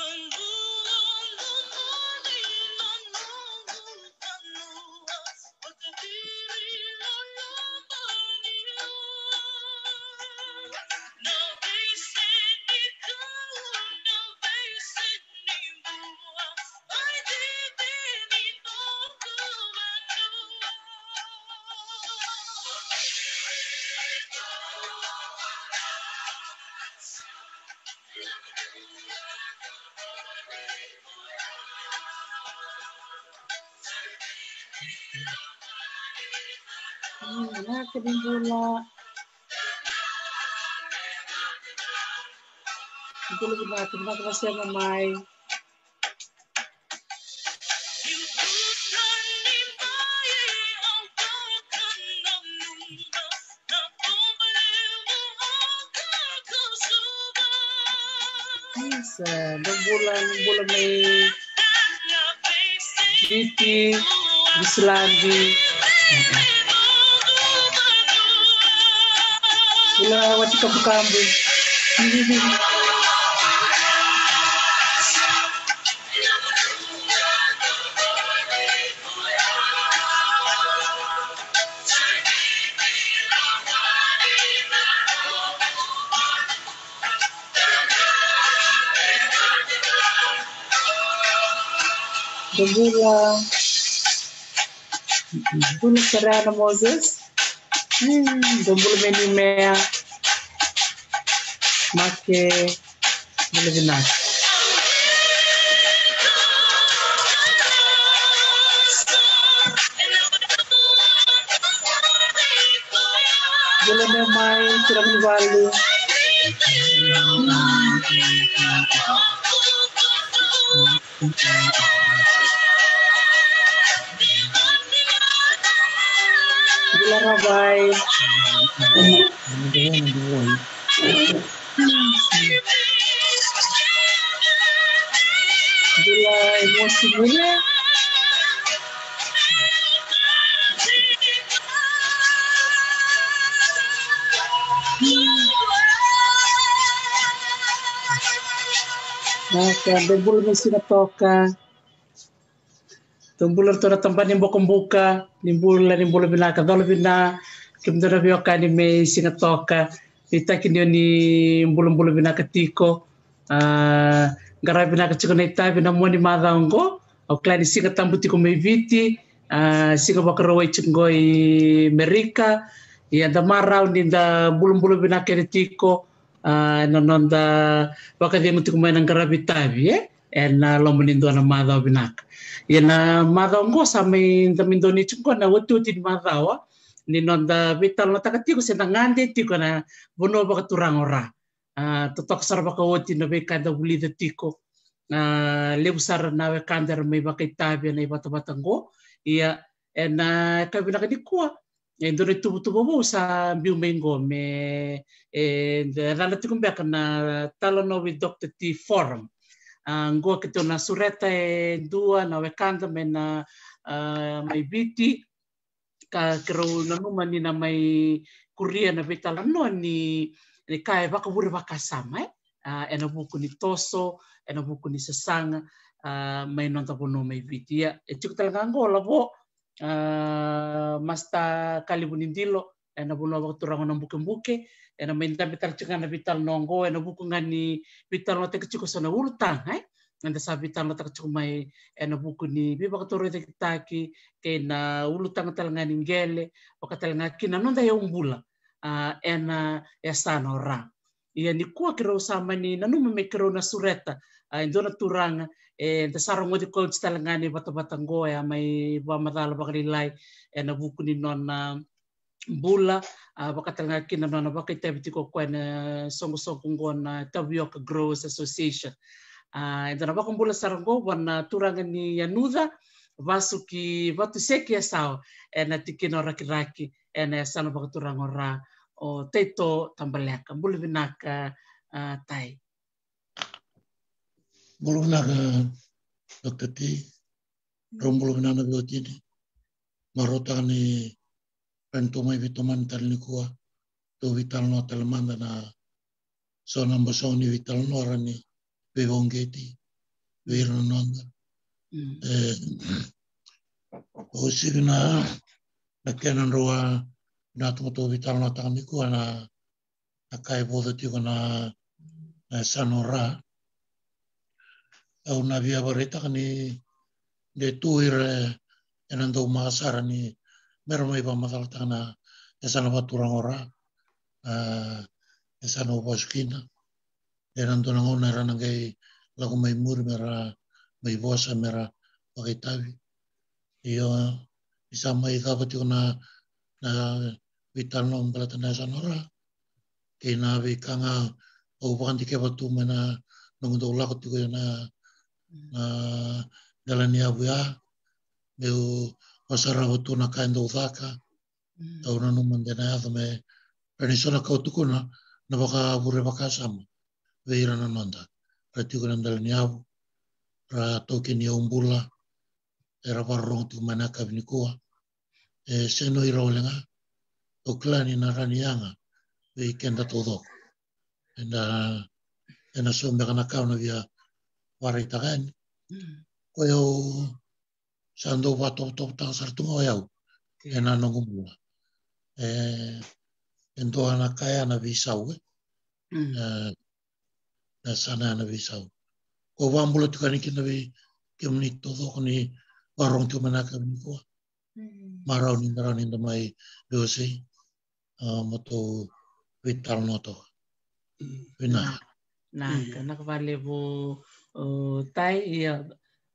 one. Bola. Ito lang ba? Terima kasih mamay. Sa bulan bulan may Titi, Islandi. Wala kambu-kambu. Dambula. Dambula Sarana Moses. Hmm, Dambula Menimea. Macie numer 11. Bolo meu mãe, tira no vale. Vila Navai. Mula. Maka bebul mesti natoka. Tumbular tora tempat ni bokong buka, nimbul la nimbul bina ka dolo bina kim dora bio ka ni me singa toka. Ita kinyo ni mbulu mbulu bina ka tiko. Uh, garai bina ka chiko nei bina moni madha ongo. O klani singa tambuti ko me viti. Uh, singa bakarawai chingoi merika. Ia da marau ni da mbulu mbulu bina ni tiko. Nononda baka dia mutu kumai nang garabi tabi eh. En uh, lomo ni na madha binaka. Ia na madha ongo sa mai da mindoni chungo na watu ti madha wa. Ni nonda vital no takatiko se ngande tiko na bono baka turang ora. Totok sar baka woti na beka da wuli da tiko. Uh, lebu sar na we kandar itabi na ibata batango. Ia uh, kabina ka di kuwa. E ndore tubu tubu mo sa biu me e na talo no with Dr. T Forum. Ngoa ke tona sureta e dua na wekanda me na mai biti ka kero na numa ni na mai kuria na vitala no ni ni kai baka wuri baka sama eh uh, e na buku ni toso e na buku ni sasanga uh, mai non tapo no mai biti ya e tiku talaga ngola bo uh, masta kalibu ni dilo e na buno baka turango na buke buke e na main tambi tal chinga na vital nongo e na buku ngani vital no te kachiko sana urutang eh? Nanda sa vital no taka mai e na buku ni bi baka toro te kitaki ke na ulutang tal ngani ngele baka tal ngaki na nonda ya umbula uh, ena e sano ra ia ni kua kirou sa mani nanuma me kirou na sureta uh, ido na turanga e da sarongo di coach talangani batabatango e mai wa madala bakalilai e na buku ni nona bula uh, bakatalanga kina nona bakaitebiti ko na songo-songo na tavioka Growers Association. Uh, Ndana bakumbula sarango wana turanga ni Yanuda vasuki vatuseki esau ena tikino rakiraki ena esana vakaturango ra o teito tambaleka buluvinaka uh, ah, tai. Buluvinaka dr t rom buluvinana viotini marotani pentumai vitoman talnikua tu vitalno talamanda na sonambasoni vitalnorani vivongeti viranonda vital no rani bevongeti vira nonda Mm. eh o signa na kena roa vital na ta ni ko na na kai bo de tiko na sanora au na via bareta ni de tuire ena ndo masara ni mero mai ba masala ta na e sana ba turang ora e sana ba skina ena ndo na ngona ra ngai lagu mai mur mera βοηβό σήμερα ο Γαϊτάβη. Ιω, ίσα μου ότι να να βιτάνω μπλάτε να ζαν ώρα και είναι βι κάνα ο βάντη και βατούμε να νομίζω το λάχο του να να γαλανία βουιά με ο ασαρά βατού να κάνει ουδάκα τα ουνα νομίζω να έδωμε πριν να κάνω το να βαγα βουρε βακάσαμε βέιρα νόντα. Πρέπει ra toke ni umbula era warrong tu mana ka vinikua e seno i rolenga o klani na rani anga ve kenda todo ena ena so me kana kauna via warai tagan ko yo sando wa top top tang sar tu yo ena no gumbula e ento ana kaya na visau e na sana na visau ko wambula tu kani kina vi kemni todo ni warong tu mana ka ni ko marau ni marau ni mai dosi moto vital noto. Vina. Na kana ka vale bo tai ia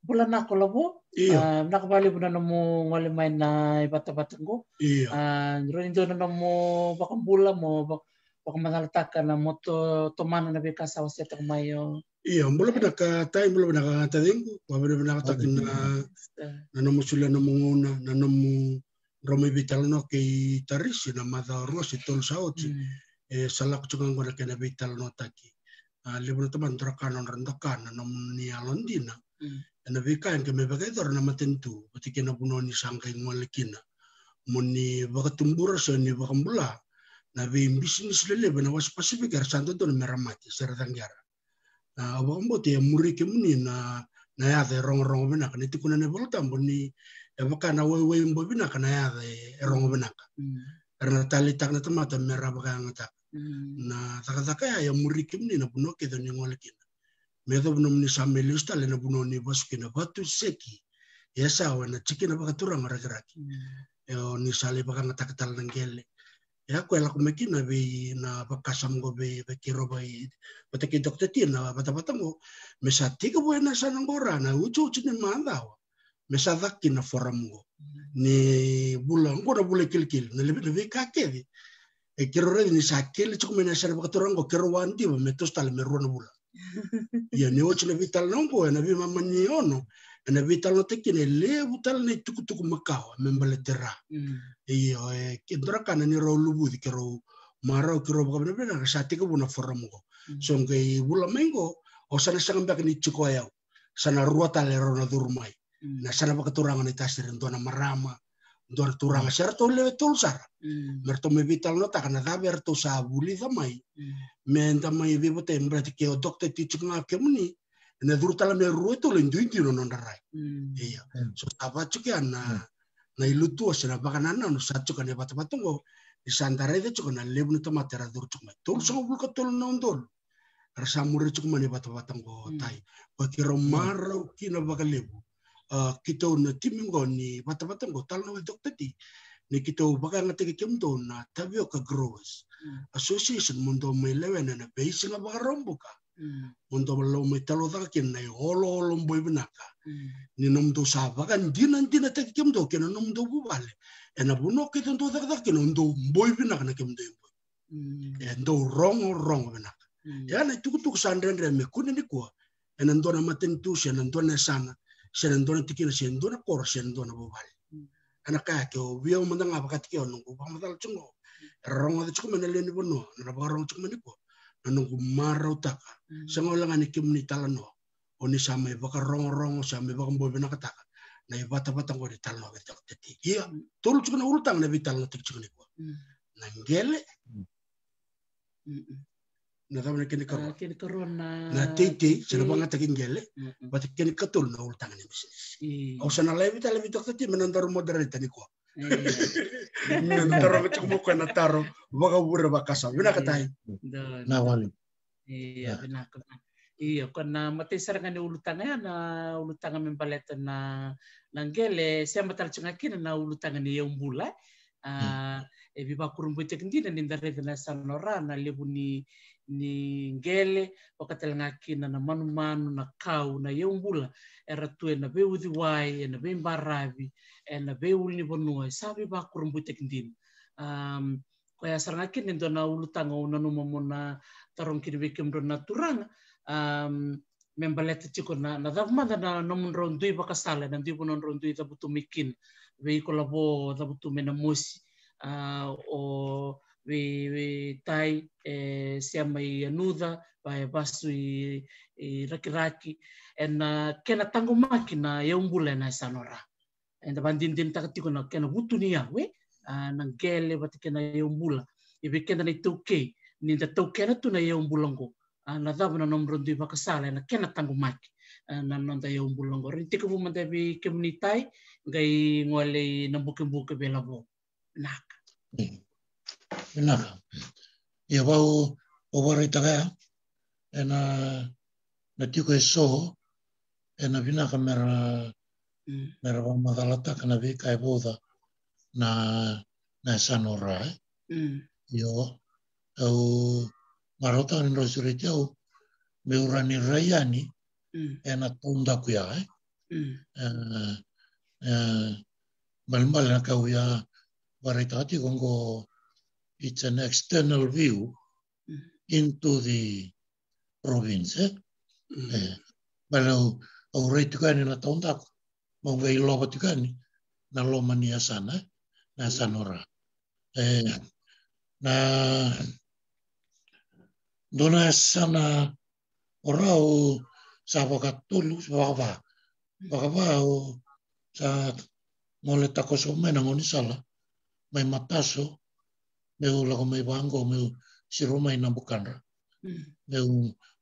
bulan na ko labo na ka vale bulan mo ngole mai na ibata bata ngo. Iya. Ro indo na mo bakam bula mo bakam manaltaka na moto tomana na beka sa waseta mayo iya mula bina ka tai mula bina ka tadengu wa bina bina ka takin na na nomo sula nomo ngona na nomo romi vital no ke tarisi na mada rosi tol saoti e salak chunga ngona ke na vital no taki. A libu teman trakanon rendakan na nomo ni alondina na. Vika yang keme bagai dor na matentu. Pati kena buno ni sangkai ngole kina moni baka tumbura so ni baka mbula na vi bisnis lele bana was pacific ar santo don meramati na abo mbo te muri ke muni na na ya de rong rong bina kan itu kuna ne bolta mboni e baka na we we mbo bina kan ya de rong bina ka karena tali tak na tamata mera baka ngata na taka taka ya muri ke muni na buno ke don ngole kina medo buno muni samelis tale na buno ni bos kina batu seki ya sawa na chiki na baka turang raki yo ni sale baka ngata katal nangele ya ko la kuma kina be na bakasam go be be kiro be bata ki dokter ti na bata bata mo me sa tiga bo na sa ngora na ucu ucu ni manda wa me sa dakki na foram go ni bula ngora bula kil kil na lebe lebe ka ke di e kiro re ni sa kil me na sa baka turang go kiro wan ti me tos tal me ruana bula ya ni ochu na vital nongo na be mama ni ono ana ve talangata kene levu tala nei tukutuku makao me baletera io mm. e ke dora kana ni rau lubuthi ke rau marau ke rau bakabana bena ka sate ke buna foramugo mm. so nge i bula maingo o sana sanga mbaka ni chiko yau sana rua le ro na durumai. Mm. Na sana turanga ni tasiri ndona marama ndona turanga. Sera to lewe tol sara. Mer to me vitalo no takana da ver to sa buli da mai me nda mai vivo te mbrati ke o doctor tichunga ke muni na durtala me le nduindi no ndarai. Iya. So tapa chuki ana na ilutu o sena baka nana no sa chuka ne bata bata ngo i santare de chuka na lebu ni tomate ra dur chukma tol so bul ka tol na ndol ra sa mure chukma ne bata bata ngo tai ko kiro maro kina baka lebu. Kito na timingo ni bata bata ngo tal no dokter ti ni kito baka ngate ke kemdo na tabio ka growers association mundo mai lewe na base nga baka rombuka Mm. Onda wala umai talo taka kia nai olo olo mboi binaka. Mm. Ni nom do sāwaka ndina ndina taki kia mdo kia nom do bubale. E na buno kia tento taka taka kia nom do mboi binaka na kia mdo e mboi. Mm. E ndo rongo rongo binaka. E ana tuku tuku sandrendre me kune ni kua. E na ndona matentu se na ndona sana. Se na ndona tikina se na ndona kora se na ndona bubale. Ana kaya kia o via umandanga apakati kia o nungu. Pamadala chungo. Rongo de chukumene leni bono. Nara baka rongo chukumene kua. Ko nungu marau taka sanga ulanga ni kim ni talano o ni sama i baka rongo rongo sama i baka mbo bina kataka na i bata bata ngori talano ke tak teti iya tolu chukuna urutang na vital na tik chukuna ko na ngele na tahu na kini karo. corona. Na titi, sila ba nga taging gele, Mm-mm. bati kini katul na ultang ni business. Iya. Au sana levi ta levi tokta ti menandaro moderita ni ko. Iya. Menandaro ko mo ko na taro, baga bura bakasa. Bina katay. Doon. Na wali. Iya, Ya. benar benar. Iya, karena mati serangan ulutangan na ulutangan membaleta na nanggele siya matal cungakin na ulutangan ni yung bula. Ah, e biba kurumbu tekndina ni ndare na sanora na ni ni gele o ka tele na manumanu na kau na ieubula era ratue na veu iciuai e na vei e na vei vanua e sa vei vakura bui tekidina um, koe a saragakina e dua na ulutaga una numa mo na tarogakini veikimu na turaga um, me baleta tiko na, na davumada na nomun dui vakasala na dui vonon rondui cavutumikina vei ko lavo na mosi. Uh, o we we tai e sia mai anuda vai basu i, i raki raki. En uh, kena tango maki na yaumbule na sanora en da bandin din takatiko na kena butu ni yawe uh, na gele bati kena yaumbula ibe kena na itauke ni da tau kena tu na yaumbulango uh, na dabu na nomro ndi bakasala na kena tango maki uh, na nonda yaumbulango rin tika fu manda bi komunitai ngai ngole na buke bela bo vinaka ia vau ovara i ena e na tiko e so e vinaka mera mm. mera vau makalataka na veikai vauca na na e sano ra e mm. io au marautaka ni rosi reiti au meurani rai ani mm. e na taundaku ia e, e malimali na kau ia varaitaka tiko go it's an external view Mm. into the province. Eh? Mm. Eh, Mana au, au rei tukani na taundako. Mau vei loba tukani na loma ni asana, eh? na sanora. Eh, na dona sana orau sa wakatulu sa wakapa. Wakapa o sa mole tako so mena ngoni sala. Mai mataso, meu lago mai bango, meu siro mai na bukandra. Mm. Meu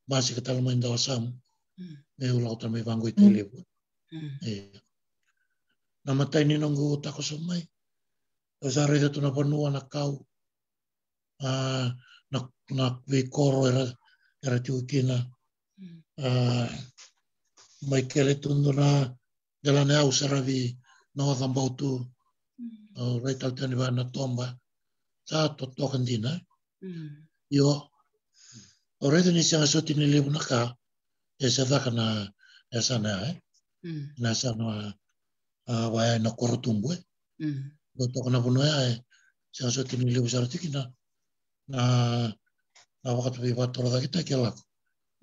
masi katala mai ndawa samu. Mm. Meu lauta mai bango i te lewa. Mm. E. Na matai ni nangu tako so mai. O sa tuna panua na kau. Na, na vi koro era, era tiu kina. Uh, mai kele tundu na galane au saravi na otha mbautu. O rei tal tani wa na tomba. Sa to tokan dina. Mm. Yo. O rei tani sianga soti ni lewu na ka. E se vaka na e sana eh. Mm. Na sana uh, waya na korotumbu. Mm. do to kana puno ya sianga soti ni lewu sara tikina. Na na wakatu vi wa tora kita ke lako.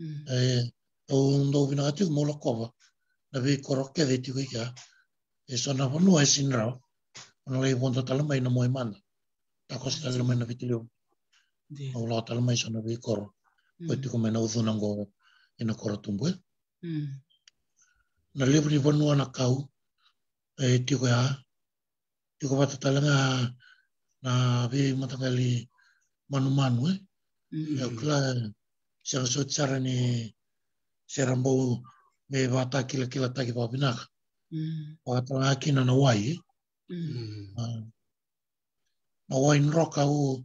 Mm. E o ndo vina atu mo la aqoskaagana manavitiliu aulagatala maisanavi koro poitiko mena ucunago ina koro tubue na livri vanua na kau e tiko ia tiko vatatalaga na vi matagali manumanu e eukala siaga so tsara ni serabou me vatakilakila mm. taki vavinaka vakatalaga mm. kina na wai e mm. Mm. Mm. Ah, Na wai nroka u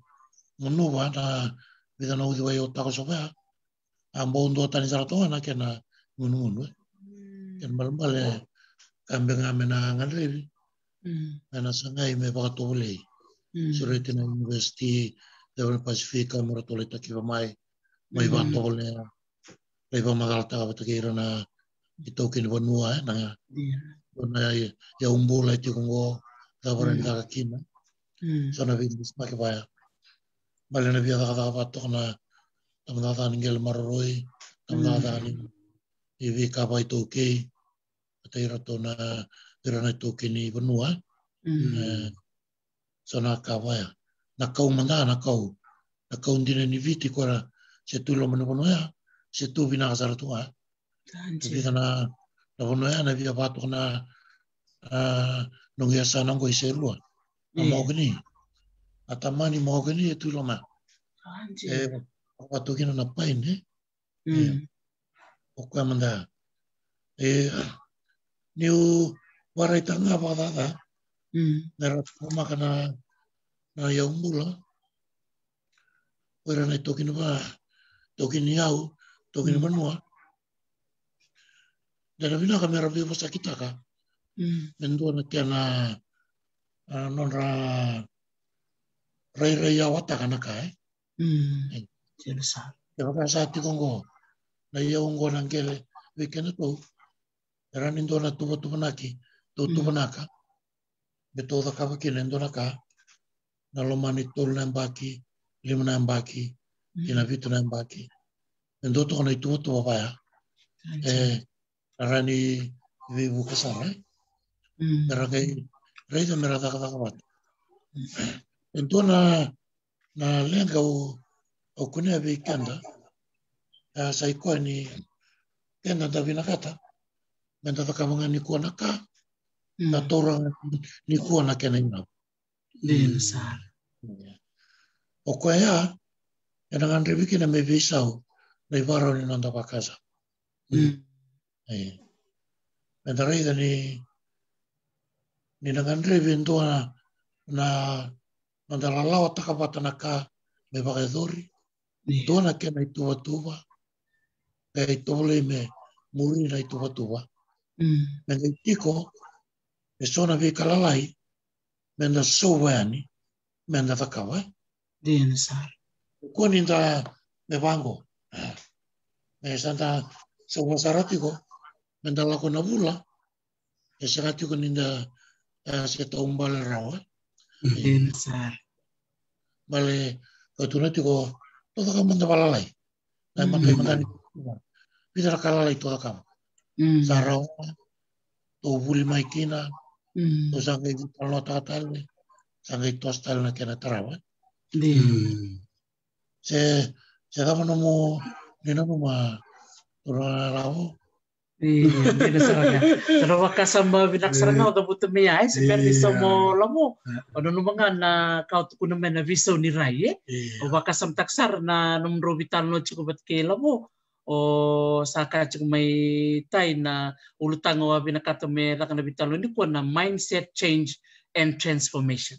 manuwa na vida na uthi wai o tako so mea. A mbau ndo tani sara tonga na kena ngunu ngunu e. Ken malambale kambe nga me na nganrevi. Mm. Ana sangai me baka tolei. Mm. Surete na University Dewan Pasifika mura tole takiwa mai. Mai ba Mm. ba magalata ka takira na ito kini vanua eh na Dia. na ya umbula iti kongo dawaran Mm. Mm. So na vindis ma ke baya. Bale na biya ka ka to na tam na tan ngel maroi tam na Mm. tan i vi ka ke. To na ira na kini vanua. Mm. Eh, so na ka baya. Na kau manda na kau. Na kau ndine ni viti kora se tu lo manu ya. Se tu vina ka sara tua. Tanji. Vika na ya na vika pato na uh, nongia sana ngo i Eh. mogani. Atamani mogani e tu lo ma. Tanji. E Apa tu kina na pain eh? Mm. O kua manda. E niu warai tanga pa tata. Mm. Nera tuma kana na ia umbula. Wera toki na. Toki au. Toki ni manua. Nera vina ka mera viva sa kitaka. Mm. Mendua na kia na uh, non ra rei rei au ata kana ka eh. Mm. Sa. Te waka sa ti kongo. Na ia ungo na ngele. Wike na tau. E rani ndo na tuwa tuwa naki. Tau tuwa Mm. naka. Me tau da kawa ki ndo na ka. Na lomani tolu na mbaki. Lima na mbaki. Kina vitu na mbaki. Ndo toko na i tuwa tuwa waya. E rani vi buka sara. Eh. Mm. Mera kai. raia meradhakadhakamata ndio na na lenga u ukunea vikenda uh, saikuwa ni kenda ndavinakata menda thakamanga nikuwa na ka mm. na ni nikuwa na kena ina lelo mm. sana okwaya yanangandriviki e na mevisau na ivaro ni nanda pakaza mm. eh. menda ni ninagan revin tuana na mandalalawa takapatana ka me vakedori. Tuana ke na ituvatuva pe itovlei me muri na ituvatuva me ga itiko me sona vikalalai me na souveani me na vakava eh? kua ninda me vango me santa sauvasaratigo me dalako na vula e sakatiko ninda ni ta se ta umbale rawa. Tino sa. Male, ka tunatiko, toda ka manda walalai. Na manda Mm. manda ni Pita ra kalalai toda ka. Mm. Sa rawa, to vuli mai kina, Mm. to sangai vitalo tatale, sangai tostal na kena tarawa. Se, se dama no mo, ni no ma, tora rawa, Iya, tino sa ka. Pero wakasama binaksaranga o dabuto me ai se perdi sa mo lamo. Ano no mga na kau tu kuna na viso ni rai eh. O wakasam taksar na num robital no chiko bat ke lamo. O saka chiko may tay na ulutang o binakato me laka na bitalo ni ko na mindset change and transformation.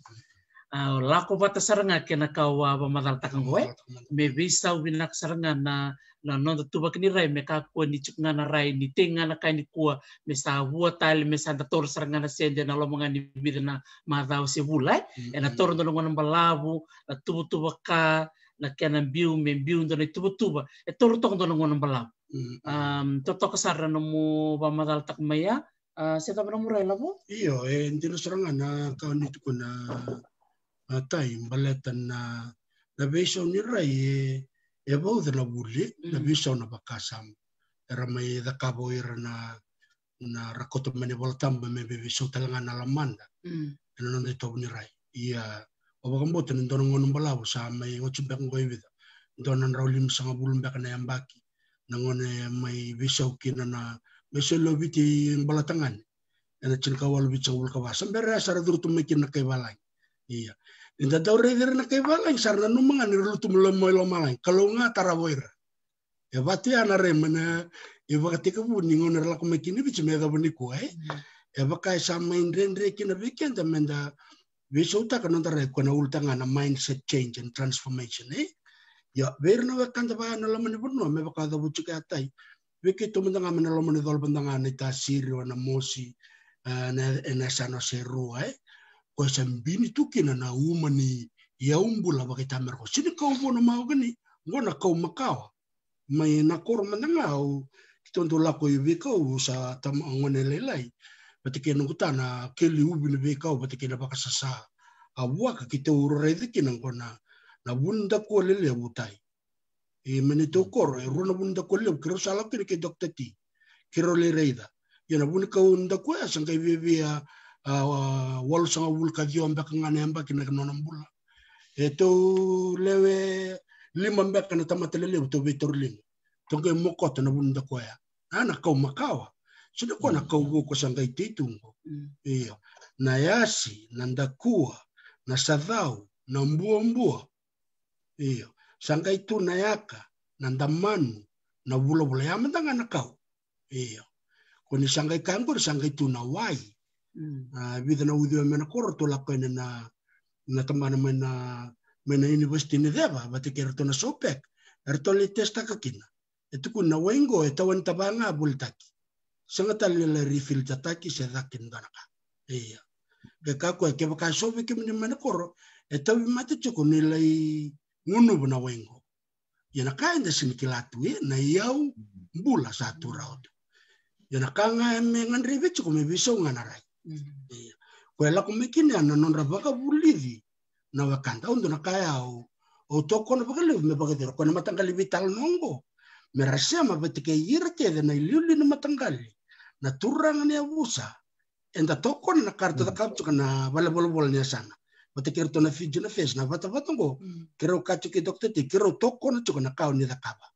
Uh, lako bata saranga kena kau uh, pamadal takang goe. me visa winak saranga na na no tuba kini rai me ka ko ni chuk na rai ni tinga na kai ni kuwa me sa hua tali me sa tor saranga na sende na lomonga ni bida na se bulai e na tor no ngona balabu na tubu tuba ka na kena biu me biu ndo ni tubu tuba e tor tong ndo ngona balabu um to to kasara no mo ba madal tak maya uh, se ta no mo rai labo Iyo, e ndino saranga na kawan itu ko na na na na beso ni rai e e bau na buli na Mm. beso na bakasam. Era mai da kabo era na na rakoto mene voltamba me beso talanga na lamanda. Mm. Ena non to ni rai. Ia o ba kambo tan ndono ngono sa mai o chimbe ngo ibida ndono na rawlim sanga bulum be kana yambaki. Na ngone mai beso kina na beso lobiti balatangan ena chin kawal bi chawul kawa sambere sara dur tum mekin na kay balay iya. Inda daw re na kay balay sar na numanga ni rutum lo mo lo malay kalau nga taraboira ya bati ana re mana ya bakati ka bu ni ngone la ko mekin bi chime da buni ko eh ya sa main rendre kina weekend da menda beso ta kana tare ko na na mindset change and transformation eh. Ya ver na wakan ba na lamani bunno me baka da bu chika tai wiki to mendanga mena dol bendanga ni ta siri na mosi uh, na na sano se rua eh ko sambini tuki na na uma ni yaumbula bagi tamer ko sini kau bono mau gani? Gona kau makao mai na kor mandanga au tonto la ko ibe sa tam ngone lelai. Patike no kutana keli ubi lebe kau patike na pakasasa awua ka kita urore diki nang kona na bunda ko lele butai e mene to kor e runa bunda ko lele kiro sala kiri ke dokta ti. Kiro le reida yana bunda ko unda ko asan kai bebe a wal sanga bul ka dio mbaka ngane mbaka na nona mbula. E to lewe lima mbaka na tamata lele to vitor lima. To ke mokota na bunda ko ya ana kau makawa. Sida ko na kau go sanga ititungo mm. Iyo. Na yasi na ndakua na sadhau na mbua mbua. Iyo. Sangka itu nayaka nandamanu na bula bula ya mentanga na kau. Iya ko ni sangka kangur sangka itu na wai ah vida na udio mena koro to la pena na na tamana mena mena university ni deba bate kero to na sopek. Er to le testa kakina itu kun na wengo e tawan tabanga bultaki sanga tali le refill tataki se dakin danaka iya ke kako ke baka sobe ke mena koro e tawi mate choko ni lai ngunu buna wengo yana kaenda sini kilatu ye na yau bula satu raut yana kanga me ngan ribe choko me biso ngana kwela kumekine ana nonra vakavulivi na wakanta undu na kayao utokona vakalivi mevakithira kona matangali vital nongo. Merasema vatikeyira teve na iliuli na matangali. Na turranga ne avusa. Enda tokona na karta mm. ta kaptuka na valevolovola ne asana. Vatikeri tona fiju na fes na vatavata go kereu kacuki doktete kereu tokona cuka na kau ne takava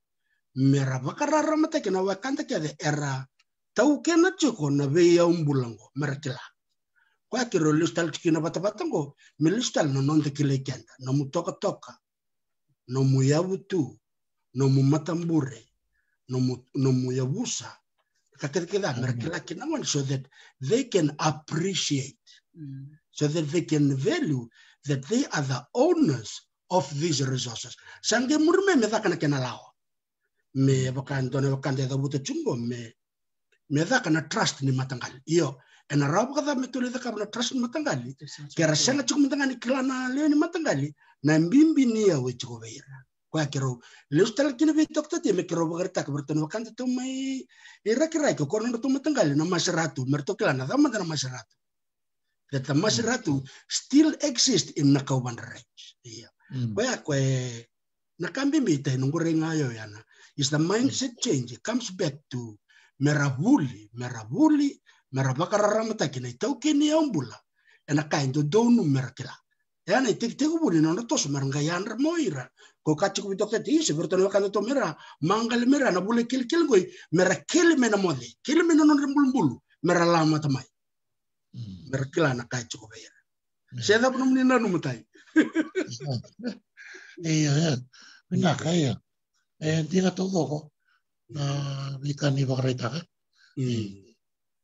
mera vakarara matake na wakanta keve era tau kena na chuko na veya umbulango. Mera kila. Kwa kiro listal chiki na bata vata ngo. Mi listal no nonde kile kenda. No mu toka toka. No mu yavutu. No mu matambure. No mu, no mu yavusa. Kakita kida mera kila kina so that they can appreciate. so that they can value that they are the owners of these resources. Sange murme me dakana kena lao. Me bakan done bakan de buta chungo me me dakana trust ni matangali Iyo ena rau kada me tole dakana trust ni matangali. Kera sanga chuk matangani kilana leo ni matangali na mbimbi ni ya we chuko veira Kwa kero leo stala kina be tokta te me kero bagarta ka bertano wakanda tu mai ira kira ko kono tu matangali na masaratu merto kilana dama na masaratu that the masaratu still exist in Nakauban Range. Yeah. kwa kwa kwe nakambi mita nungure ngayo yana is the mindset change. It comes back to meravuli meravuli meravakararamataki na itau keni eubula ena kaindodounu merakila ena itekiteki vuli nona toso merangayanra moira ko kacikuvitoketi isi vertonovakantotomera mangalimera na vule kilikili goi mera kilime na mole kilime na nonre mbulumbulu mera lamatamai mera kila na kacikuveira secapunamuninanumatai iya iya minakaia e dikatokoko Eh, di ka to ko. Na bikan ni bakray ta ka.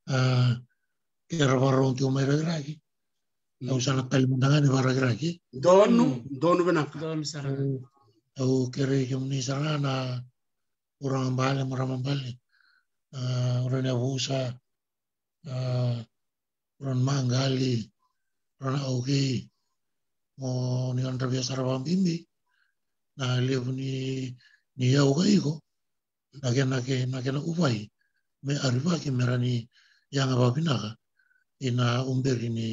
Ah, kira barong ti umay ragi. Na usana talimundangan ni barag ragi. Donu, donu benak. Don sarang. Au kere yung ni. Ah, urang na. Ah. Mo ni ang rabia sarabang bimbi. Na liu ni ni yau ka iko. Nake nake nake na upai. Me arriba ki merani yang apa pinaka. Ina umberi ni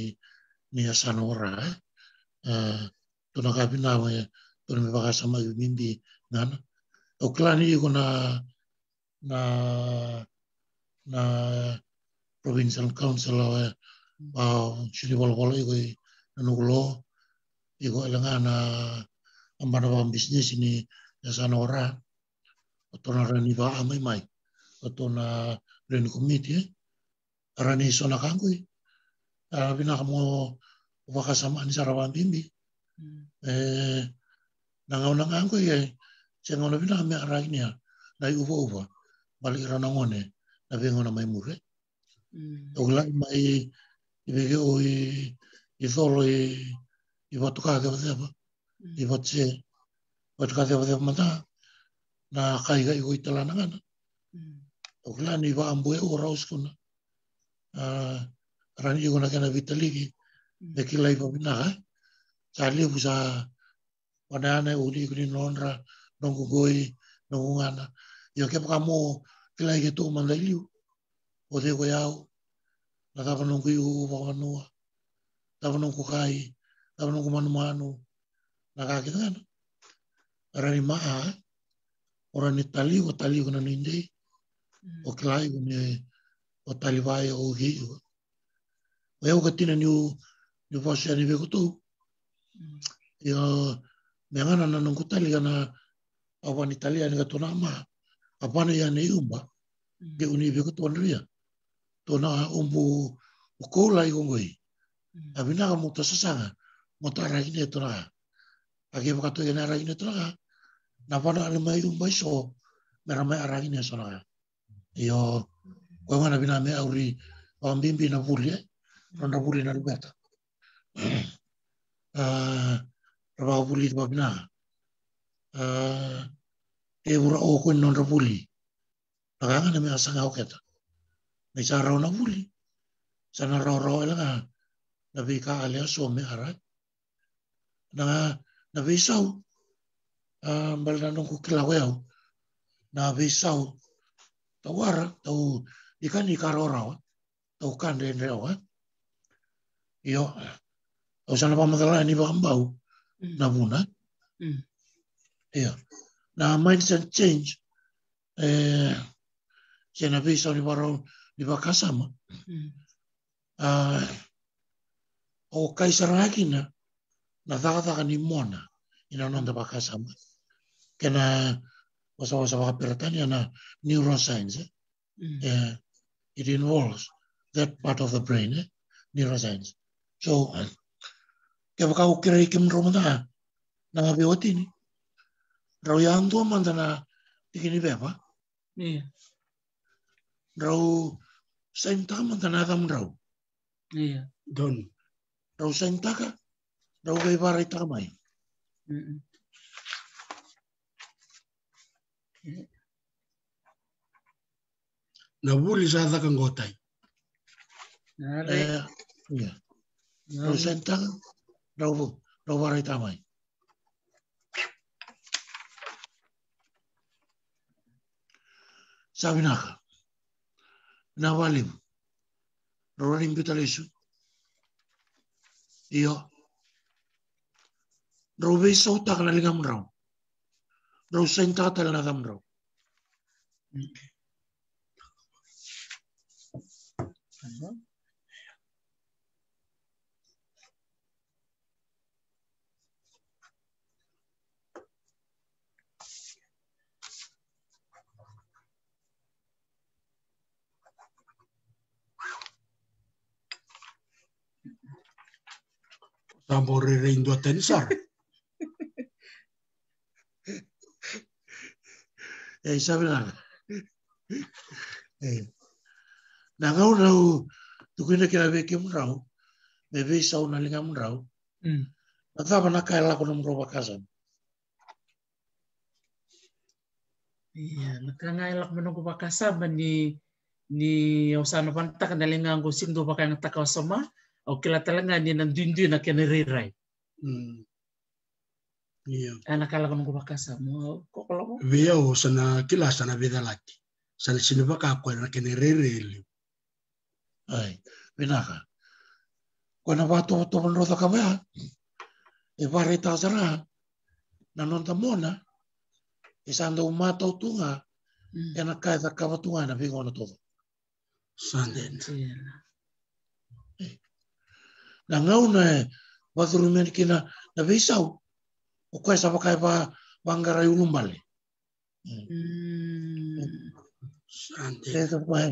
ni asana ora. Eh. Uh, tuna ka pinama ya. Tuna me baka sama bimbi ngana. O klani iko na na na provincial council o uh, sini bolo bolo iko na nukulo iko elanga na ambana bisnis ini ya ora otona rani ba amai mai. Otona rani komiti eh? Rani sona kangui ara bina kamo waka sama ni sarawan bimbi. Eh nangau nangangu ya sengo na bina kami ara ini ya na uva uva balik rana ngone na bengo na mai mure. Ogla mai ibege o i i tholo i i watu ka whatewa i watu se watu ka mata na kai ga i goi tala na ngana o kila ni wa ambue o raus kuna uh, rani i gona kena vitaliki me kila i pamina ha sa liu sa wana ana u li kuni nonra nongu goi nongu ngana i o ke paka mo kila i ke tō manda liu o te koe au na kawa nongu i u wa wanua kawa nongu kai. Kawa nongu manu manu na kake ngana rani maa ora ne taliu o taliu na nui nei, o ke lai o ne o talivai o hii o. O eo katina ni o ni vasi ani veko tau. E o me ngana na nungu tali gana a wani tali ani gato na maa, a pana i ane iumba, ke uni veko tau anuia. Tō nā umbu o koula i gongoi. A vinaga mō tasasanga, mō tā rahine tō nā. A ke wakato i nā rahine tō na wana ale mai um bai so me ra mai ara ine so na io ko ngana bina me auri o mbimbi na vuli eh? Ronda vuli na lubeta uh, raba vuli ba bina uh, e ura o ko non vuli na me asanga o keta. Na isa raw na vuli. Sana raw ila nga na vi ka alia so me arat. Na na uh, na le nana ko kilawe au na veisau tau ara tau ikani karora tau kande ene au eh? io au sana pamathala ni vakambau mm. na vuna mm. io na mindset change. Eh, tena veisau ni varau ni vakasama mm. uh, o kaisaragakina na thakathaka ni mona inaonanta vakasama mm. Kena wasa wasa waka peratania na neuroscience. Eh? Mm. Uh, it involves that part of the brain, eh? neuroscience. So, kaya baka ukira ikim romanda na nga biwatini. Rau ya antua manda na tikini bepa. Iya. Rau sainta manda na adam rau. Iya. Don. Rau sainta ka. Rau kay baray tamay. Mm. Na vuli sa ka ngotai. Nare. Eh, iya. Rau sainta ka. Rau, rau baray tamay. Sabi na ka. Nawalim. Roranim bitalisu. Iyo. Rau bay sa utak na lingam rau. não se entrata nada bro. Está morrendo a tensar. Eh, sabi na. Eh. Na ngau rau, tukina kina veke mo rau, me ve sau na linga mo rau, Mm. na thaba na kai lako na mroba kasan. Iya, nakangailak mo nung kupakasama ni ni Osano Panta kanalinga ang kusing do baka ng takaw sama o kila talaga ni nandun na kiniriray. Hmm. yeah. ala kala kono kuba kasa mo kokolo vea o sana kila sana veda laki. Sana sinova ka kene rerele ai vinaka kona vato to rodo ka vea e vare ta zara na noda mona e sando mata tunga mm. e na kai da kava tunga na vingo na todo na ngau na e vathurumeni kina na veisau. o quais estava para bangar mm. o É que vai.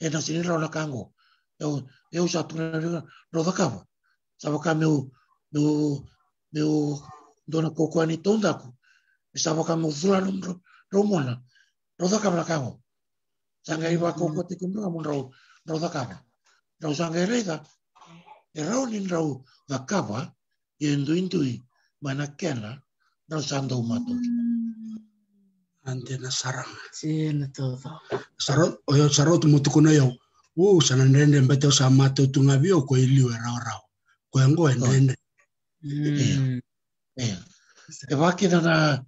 É na sinira na lacango Eu eu já tu na roda cava. Estava cá meu meu meu dona cocoani tondaco. Estava cá meu fulano romona. Roda cava na cango. Sanga iba coco mm. te kumbra roda cava. Ro sangue reida. E raunin rau da cava e enduintui. Intui mana kena rau sando umato. Ante na sarang. Sila todo. Sarot o yo sarot mo tukuno yo. Wo sana ndende mbete sa mato tunga bio ko iliwe rao rao. Ko ngo ndende. Mm. E. E wakina na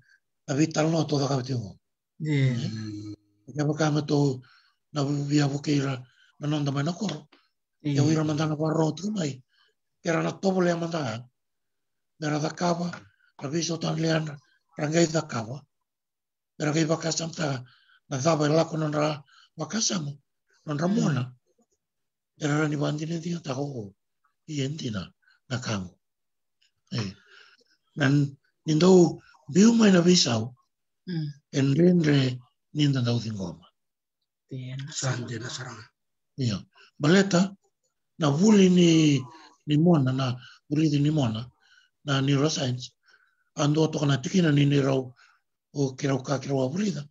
na vital no toda ka tingo. Yeah. Ia wakama to na via vukeira na nonda mai na koro. Ia wira mandana pa rotu mai. Kera na topo lea mandana. dara cava raviso tan lean rangai da cava. Dara gai bakasam ta na dava la con ra bakasam non ramona dara rani bandine dia ta ho yentina na kamu eh nan nindo biu mai na visau mm. en rendre ninda dau dingoma bien sande na saranga ia baleta na vuli ni ni mona na vuli ni mona. na neuroscience. Ando to kana tikina ni ni rau o ke ka ke rau aburida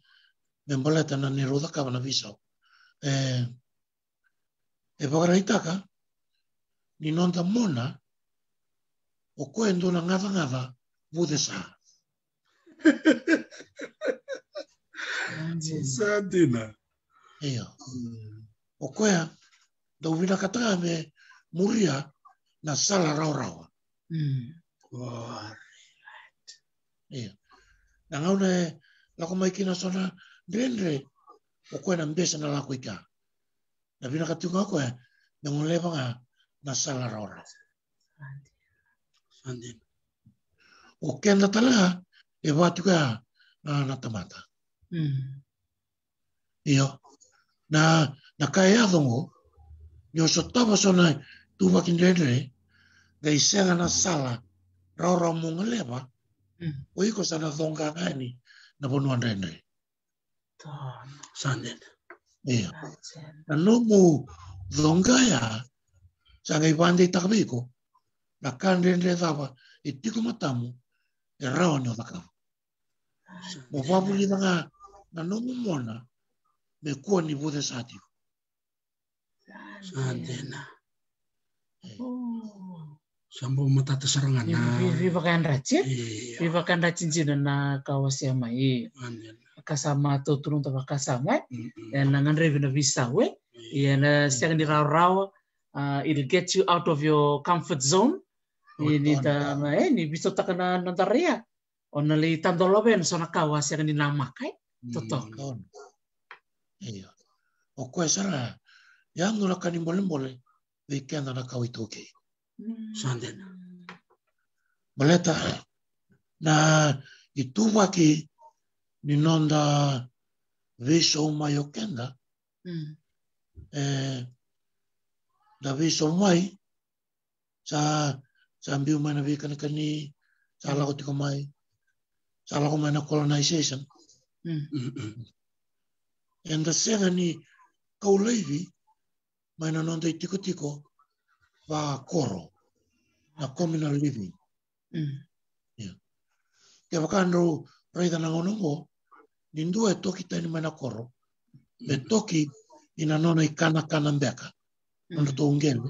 me mbola tana ni roda ka bana visa eh e pagara itaka ni nonda mona o ko endo na ngava ngava bude sa. Sa dina. Iyo o ko ya do vina me muria na sala rau rau. Mm. Correct. Ayan. Nangaw na eh, lako may kinasona, drenre, o kwen ang besa na lako ika. Na pinakatunga ko eh, nangulay pa nga, nasa larora. Sandin. O kenda talaga, e watu ka na natamata. Mm. Iyo. Na, na kaya dongo, nyo so taba tuwa kindrenre, na isenga na sala, raura munga mm. o iko sana thonga ngani na bonu andrendre sanden iya. Na numu thonga ya sanga ibande itakabiko na kandrendre thawa itiko matamu e rao ni othakawa mo vavuli thanga na numu mona mekuwa ni vuthe satiko sandena Oh. Sambo matata serangan na. Viva Kandrachi. Iya. Viva Kandrachi jina na kawasema hii. Santina. Kasama to turun tapa kasama. Na visa we. Iya. And second rau rau. Uh, it'll get you out of your comfort zone. Ini ta eh ni bisa takana nantaria. Ona li tandoloben sona kawas yang dinamakai. Toto. Kaon. Ia. O koe sara, yangu na kani mole mole, ve kenda na toke. Santina. Maleta, na i tūwaki ni nonda viso mai o kenda, Mm. e, da viso mai, sa, sa mbiu mai na vika na kani, sa lako tiko mai, sa lako mai na colonization, Mm. And the senga ni kau leivi, mai na nonda i tiko wha koro na communal living. Mm. Yeah. Te wakano reita na ngonongo, nindua e toki tani mana koro, me mm. toki ina nona i kana kana mbeka, mm. nona to ungelwe.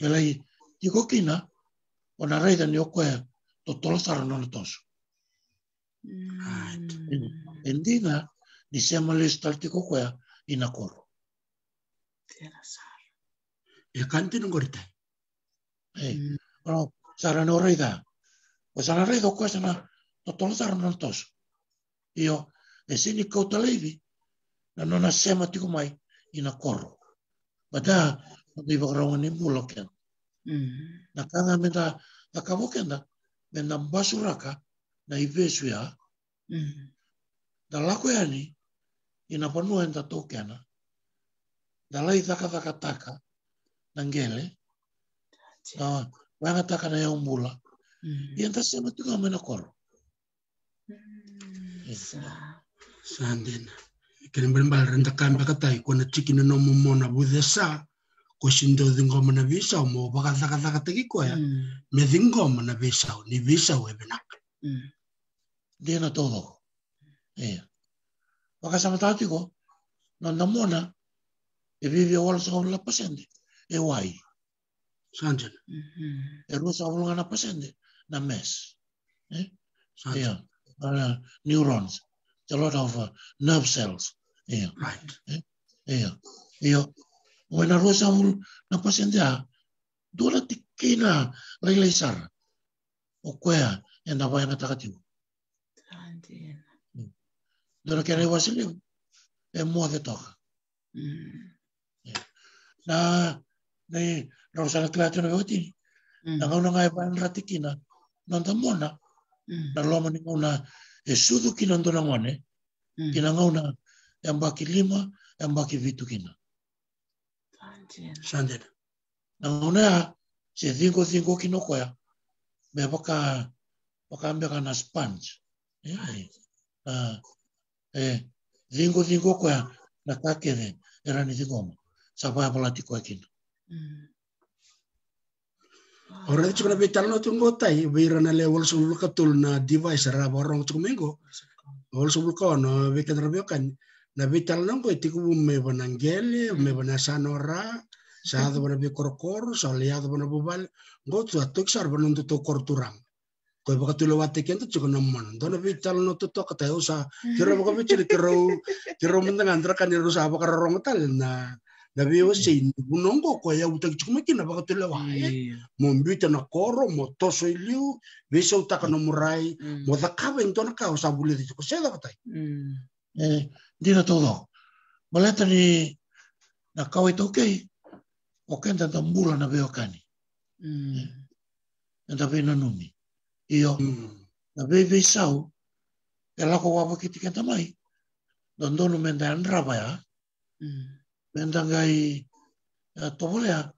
Vela i, i kokina, ona reita ni okoe to tolosara nona tosu. Mm. E, right. Endina, ni sema le stalti kokoe ina koro. Tena saa ekanti nungorita. Ano, sara noroi da. O sara rei do kuesa na totono sara non toso. Io, e sini kauta leivi, na nona sema tiko mai ina koro. Bada, ndi bakaronga ni mulo ken. Na kanga menda, na kavo kenda, menda basuraka na ivesu ya. Da lako yani, ina panua enda tokena. Da lai thaka thaka taka, nangele na wanga taka na yau mula ia ta se matu mm, ee. ka mena koro. Sandena kene mbal renda kamba kata kona chiki na no mumona bude sa. Ko shindo na visa mo baka thaka thaka teki ko mm. me dingoma na visa ni visa we bena. Mm. Dena todo eh ee. baka sama tati ko no namona e vive wala sa la pasende mm. Wai. Santina. Mhm. e rua sa ulunga na pasende na mes. Santina. Ia. Uh, neurons. A lot of uh, nerve cells. Ia. Right. Ia. Ia. O na rua sa ul na pasende a dora tikina lai lai sara. O koea e na vai na takatiwa. Santina. Dora kere i wasiliu. E mua te toka. Mm. Na nei no sa kla te no na ngona ngai pa ratikina non ta mona na lo ni ngona e sudu kina ndona ngone kina ngona e mba kilima e mba ki vitu kina. Sande na ngona se dingo dingo kino koya me baka baka mbe kana sponge. Eh. Eh dingo dingo koya na kakeve era ni dingo sa pa pala tiko kina Mm. Ora chikona vital no tungo tai vira na le wala sulu katul na device ra borong chukumengo ol subul ko no weekend rabio kan na vital nang ko itiku me banangele me banasanora sa do bana bi korokor sa liado bana bubal. Go tu atuk sar bana to korturang ko baka tulo wate kento chuko namman dona vital no to to kata usa kiro baka bichir kiro kiro mendengan kan ni rusa baka rong tal na na nabeo seine bunongo kwa ya uta kichuma kina bakatela wae ee. mombita na koro mo motoso iliu e bese utaka no murai mm. modakaba intona ka osa tota bule dito seda batai mm. ee, dina dira todo tota, boleta ni na kawe toke o kenta tambula na beo kani mm. ee, na beo na numi io na beo besau lako ko wabo kitikenta mai. Dondono menda andraba ya mendangai eh, topolea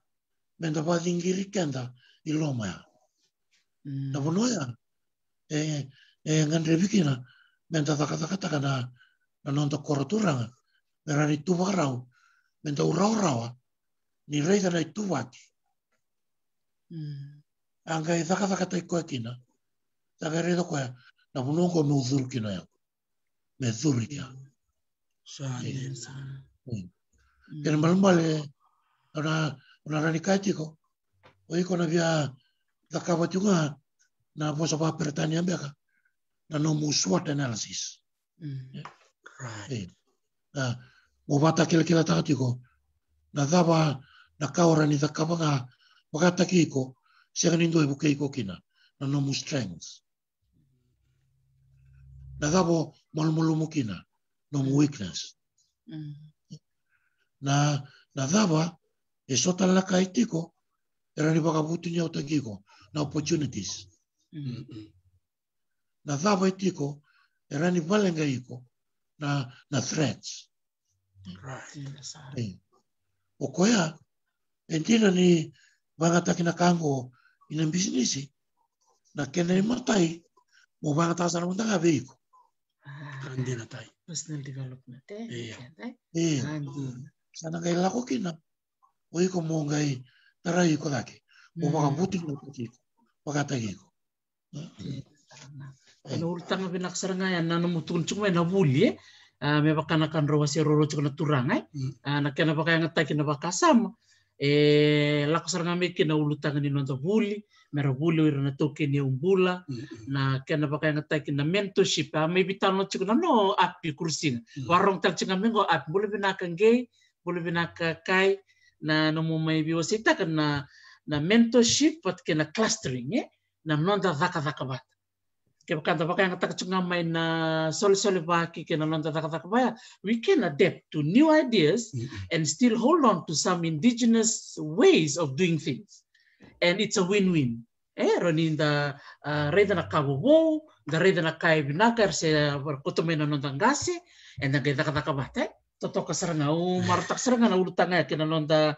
menda vadingiri kenda i loma ya. Mm. Na bono ya, e, eh, e eh, ngandre bikina menda takatakataka na na nonta koraturanga, mera ni tuvakarau rau, menda urau ni reita na i tuwati. Anga i takatakata i koe kina, taka reita koe, na bono ko me udhuru kina ya. Me dhuru kia. Sa, yeah. sa. Mm. Yaani mm. ina malumbale ona ona rani kaitiko iko. Na via dakawa tunga na vosa va pertania beka na nomu SWOT analysis mm. mo vata kila na cava na kaora ni dakawa nga wakata kiko sega nindo ebuke iko kina. Na nomu strength. Na davo malumalumu kina. Nomu weakness. Mm na na daba e sota la kaitiko era ni baka butu ni autakiko na opportunities mm -mm. na daba itiko era ni balenga iko na na threats right hey. okoya entira ni bangata kina kango ina business na kene matai mo bangata sana mutanga veiko ah. andina tai personal development eh yeah. yeah. yeah. yeah. Iya. Eh, e Andi. sana ngai lako kina o iko mo ngai tarai iko dake o baka butu ni auta kiko baka takiko Ano urtang binaksaranga yan na namutun chuma na buli eh. Ah, may baka nakan rawa si roro chukuna turang eh. Mm. Ah, nakena baka yang atay kina baka sama. Eh, lako saranga may kina ulutang ni nonto buli. Mera buli ira na toke ni umbula. Na kena baka yang atay kina mentorship. Ah, may bital no chukuna no api kursin. Warong tal chunga mingo api. Buli binaka gay. na na mentorship clustering eh? na ke mai na we can adapt to new ideas mm -hmm. and still hold on to some indigenous ways of doing things. And it's a win-win. Eh, ro ni uh, reda na kavovou da reda na se na minonda gase e na gai vakavaka vata eh? Martak saranga na ulutanga ya kena nonta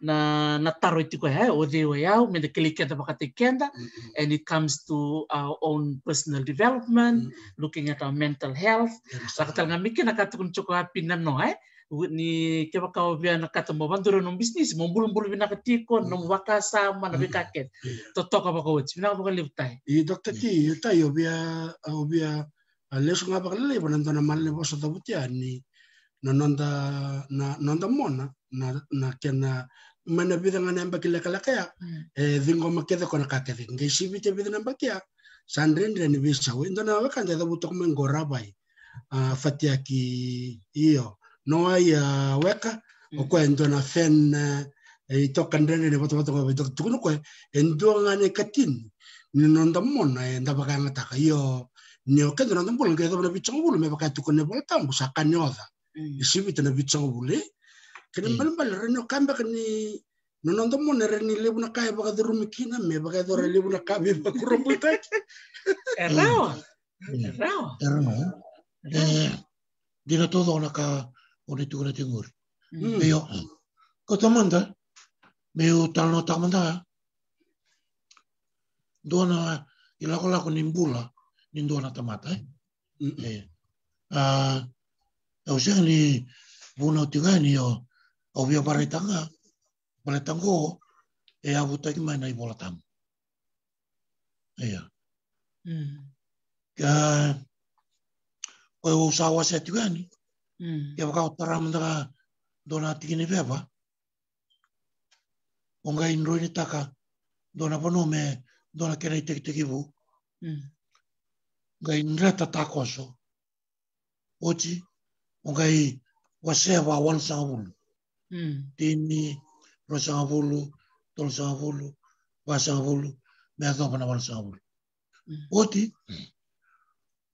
na nataro itiko ya o de o yao me de kilikenda bakate kenda. And it comes to our own personal development looking at our mental health. Sakatal nga miki nakatukun choko happy na no eh. Ni kaya ka obya nakata mo banduro ng business mo bulong bulong binakatiko no waka sama na bikaket. Toto ka ba ko wits. Binaka ba liftay. i dokta ti tai obia obia leso nga bakal le bananda na mal ni na nonda na nonda mona na na kena mana bida ngana mba kila kala mm. kaya e dingo makeda kona kake dinge shibi te bida namba kya sandren ren bi chawe ndo na waka nda bu tok men a fatia ki iyo. No ai weka. Mm. Okwa ndo na fen e, e to kandren ne boto boto boto tukunu ko e, ndo ngane katin. Ni nonda mona e nda baka ngata ka iyo ni okendo nonda bulon ke do na bichong bulo me baka tukune bolta ngusaka nyoda isibite na bichang bulu kene mbal mbal reno kamba kani nonondo mo ne reni lebu na kaya baka duru mikina me baka duru lebu na kabi baka kurumbuta Errawa. Mm. Errawa. Era no. Eh, dina todo ona ka ona tu na tingur. Mm. Meo, ko tamanda, meo talno tamanda. Dona ilako lako nimbula, nindona tamata. Eh. Eh. Ah, au sing ni buno tingani yo, au bia baretanga, baretango, e abu taki mai nai bola tam. Iya. Mm. Ka Koe o usawa se tuani. Mm. Ke waka o tara mndaka dona tikini pepa. O ngai nroi ni taka dona pano me dona kena teki teki vu. Mm. Ngai nreta takoso. Ochi, o ongai wasea wa wan sangavulu. Mm. Tini, ro sangavulu, tol sangavulu, wa sangavulu, mea topana wan sangavulu. Mm. Oti,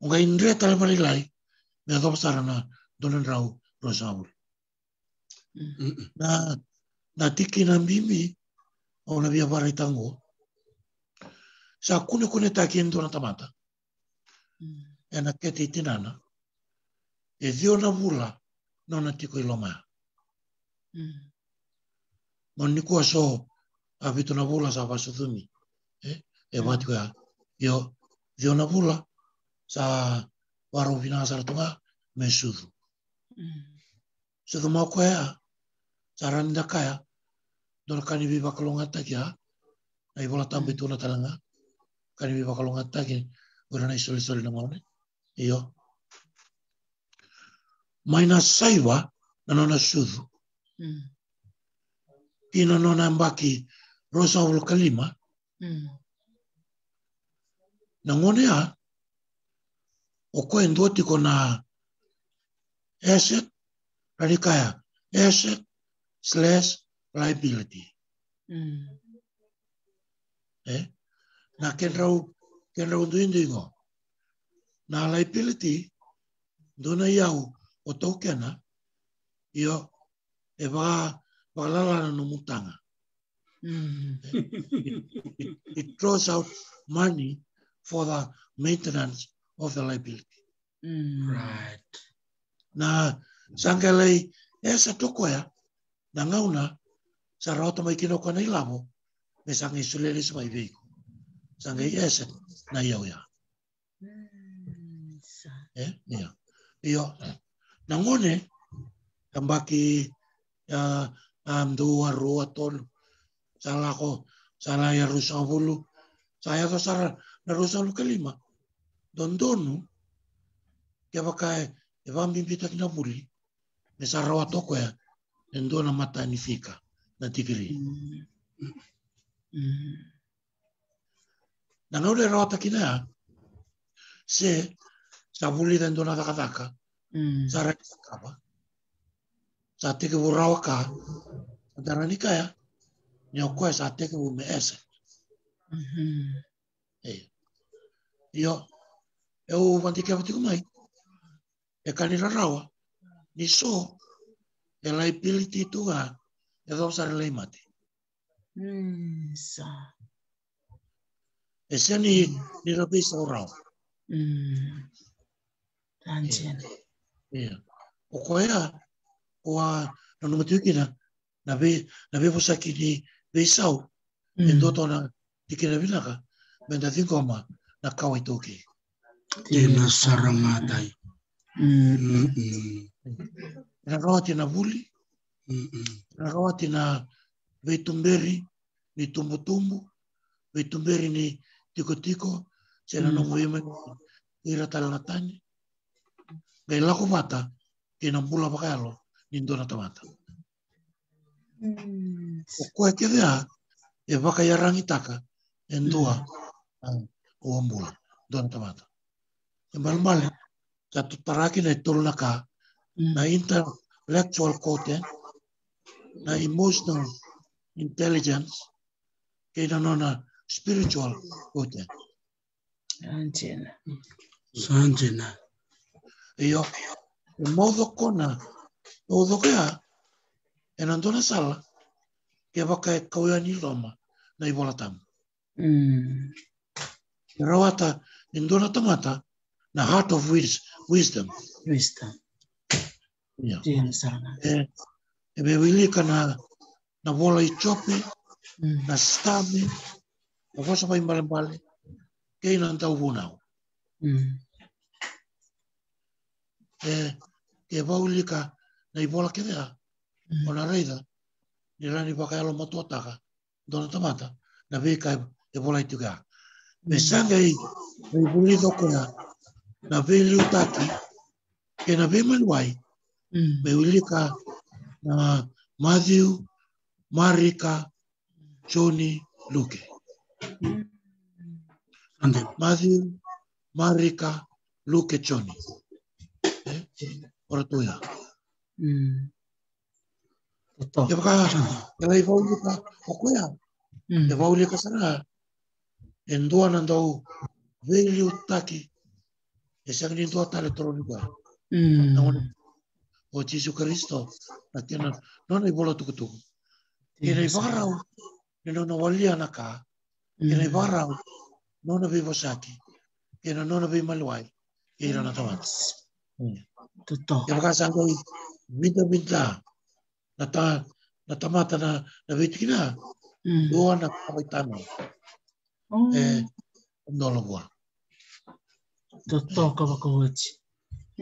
ongai indre talapari lai, mea topa sarana donan rau ro sangavulu. Mm. Na, na tiki na mimi, ona via varai tango, sa kune kune taki endona tamata. Mm. Ena kete tinana Mm. E vio na vula no na tiko i loma Mm. mo ni kua so a vito na vula sa vasu thumi e e vati kua io vio na vula sa waro vina sa ratunga me suthu Mm. suthu mau koe a sa rani da kaya dona kani vi vakalonga takia na i vola tambe Mm. tuna talanga kani vi vakalonga taki ura na isoli soli na maone iyo mai na saiwa na nona sudhu Mm. ina nona mbaki rosa ulu kalima Mm. na ngone a o koe ndoti ko na asset rani kaya asset slash liability Mm. eh na ken rau ken rau ndu indu ingo na liability dona iau o tau kena io e wa walalana no mutanga Mm. it draws out money for the maintenance of the liability Mm. Right. na sangalei e sa toko ya na ngauna sa rota mai kino kona i lavo me sanga i sulele sa mai veiku sanga i ese na iau ya Mm. Sa. eh ia io na ngone kambaki ya am dua rua tolu sala ko sala ya rusa bulu. Saya to sara na rusa lu kelima. Don donu ke bakai e va mi pita kina buli me sara wa toko ya. Endo na mata ni fika na tikiri na ngau le rawa takina ya se sa buli den dona taka taka Mm. Sara kapa. Sa teke wo rawa ka. Dara ni kaya. Ni o koe sa teke wo me ese. Mhm. E. Io. E o wanti kia pati kumai. E kani rawa. Ni so. E Yeah. O koea, o a na numa tuki na na ve na ve vosa ki ni ve sau. Mm. en toto na tikina vinaka me na tiko ma na kawai toki te na saramatai na rawa te na vuli na rawa te na ve tumberi ni tumbo tumbo ve tumberi ni tiko tiko se na nomo ima ni ratalatani Gai lako mata, e non pula pakalo, nindona tamata. Mm. O koe ke dea, e eh, waka i arangitaka, e eh, ndua mm. o ambula, dona tamata. E malmale, ka tutaraki na e tolu na ka, mm. na intellectual quotient, eh, na emotional intelligence, kei na nona spiritual quotient. Sanjina. Sanjina. Iyo, e modo kona, modo kea, e na ndona sala, ke waka e kauia ni roma, na i wola tamu. Mm. E rawata, e ndona tamata, na heart of wisdom. Wisdom. Yeah. E, e me wilika na, na vola i chope, Mm. na stame, na wasa mai mbale mbale, ke ina ntau wunau. Mm. E ke vaulika na i bola kevea Mm. o na reida ni rani wakaelo matua taka dona tamata na veka e bola i tuka me sanga i me buli doko na na veli utaki Kena be maluai, Mm. me ulika na Matthew, Marika, Johnny, Luke. Ande. Matthew, Marika, Luke, Johnny. ortuya. Hmm. Ito. Yung ka, yung ay vauli ka, okuya. Hmm. Yung vauli ka sana. Endua nandau, veli utaki. Isang nindua ta elektronika. Hmm. Nangunin. O Jesu Kristo, atinan, non ay bola tukutuk. Ina ay varaw, ina nawali anaka, ina ay varaw, non ay vivosaki, ina non ay maluay, ina Totoo. Ya baka sangai, minta-minta, na ta, na tamata na, na vitikina, Mm. doa na kawaitano, Oh. eh, ndolo bua. Totoo ka wakawachi.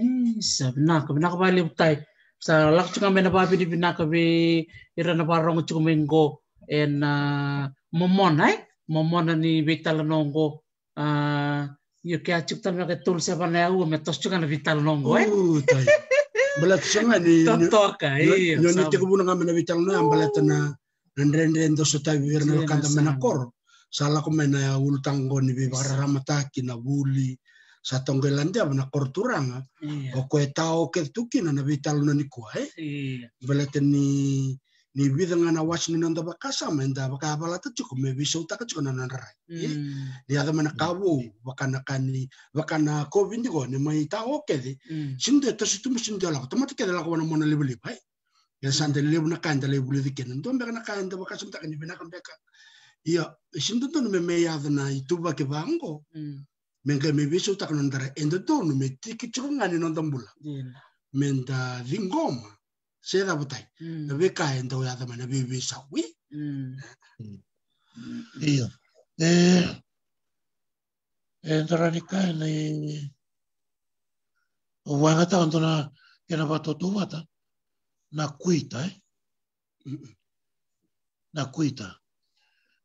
Eh, sa binaka. Binaka ba libutai. Sa lak chunga mena ba bini binaka bi ira na barong chunga mengo en uh, momona eh. Momona ni vitala nongo. Uh, yo kaya chukta me ke tul sa bana u me tos na vitala nongo eh. Oh, tai. Balat sanga ni Totoo ka. Iya. Nyo ni te kubuna mena vital na ang balat na nandrende ndo sa tabi vir na nasa- mena kor. Sala ko mena ultang go ni bibara ramataki na buli sa tonggelande na korturanga Iya. o ko tao ke tukina na vital na ni kuai. Iya. Balat ni ni bidanga na was ni nanda bakasa menda baka balata chuko me biso ta ka chuko na nanrai. Mm. Ni ada mana kawu bakana kani bakana covid ni go ni mai tao ke di Mm. sinde to situ sinde la to mati ke la ko na mona lebu lebu ai ya sande lebu na kanda lebu lebu ken ndo mbeka na kanda baka sumta kan bina kan beka iya sinde to me me ya na itu ba ke bango menga me biso ta kan ndara endo to me tiki chunga ni no ndambula Iya. menda vingoma sera butai mm. beka enda ya da mana bibi sawi mm. iyo. Eh endra nika ni wanga ta ndona kena bato tuwata na kuita na kuita.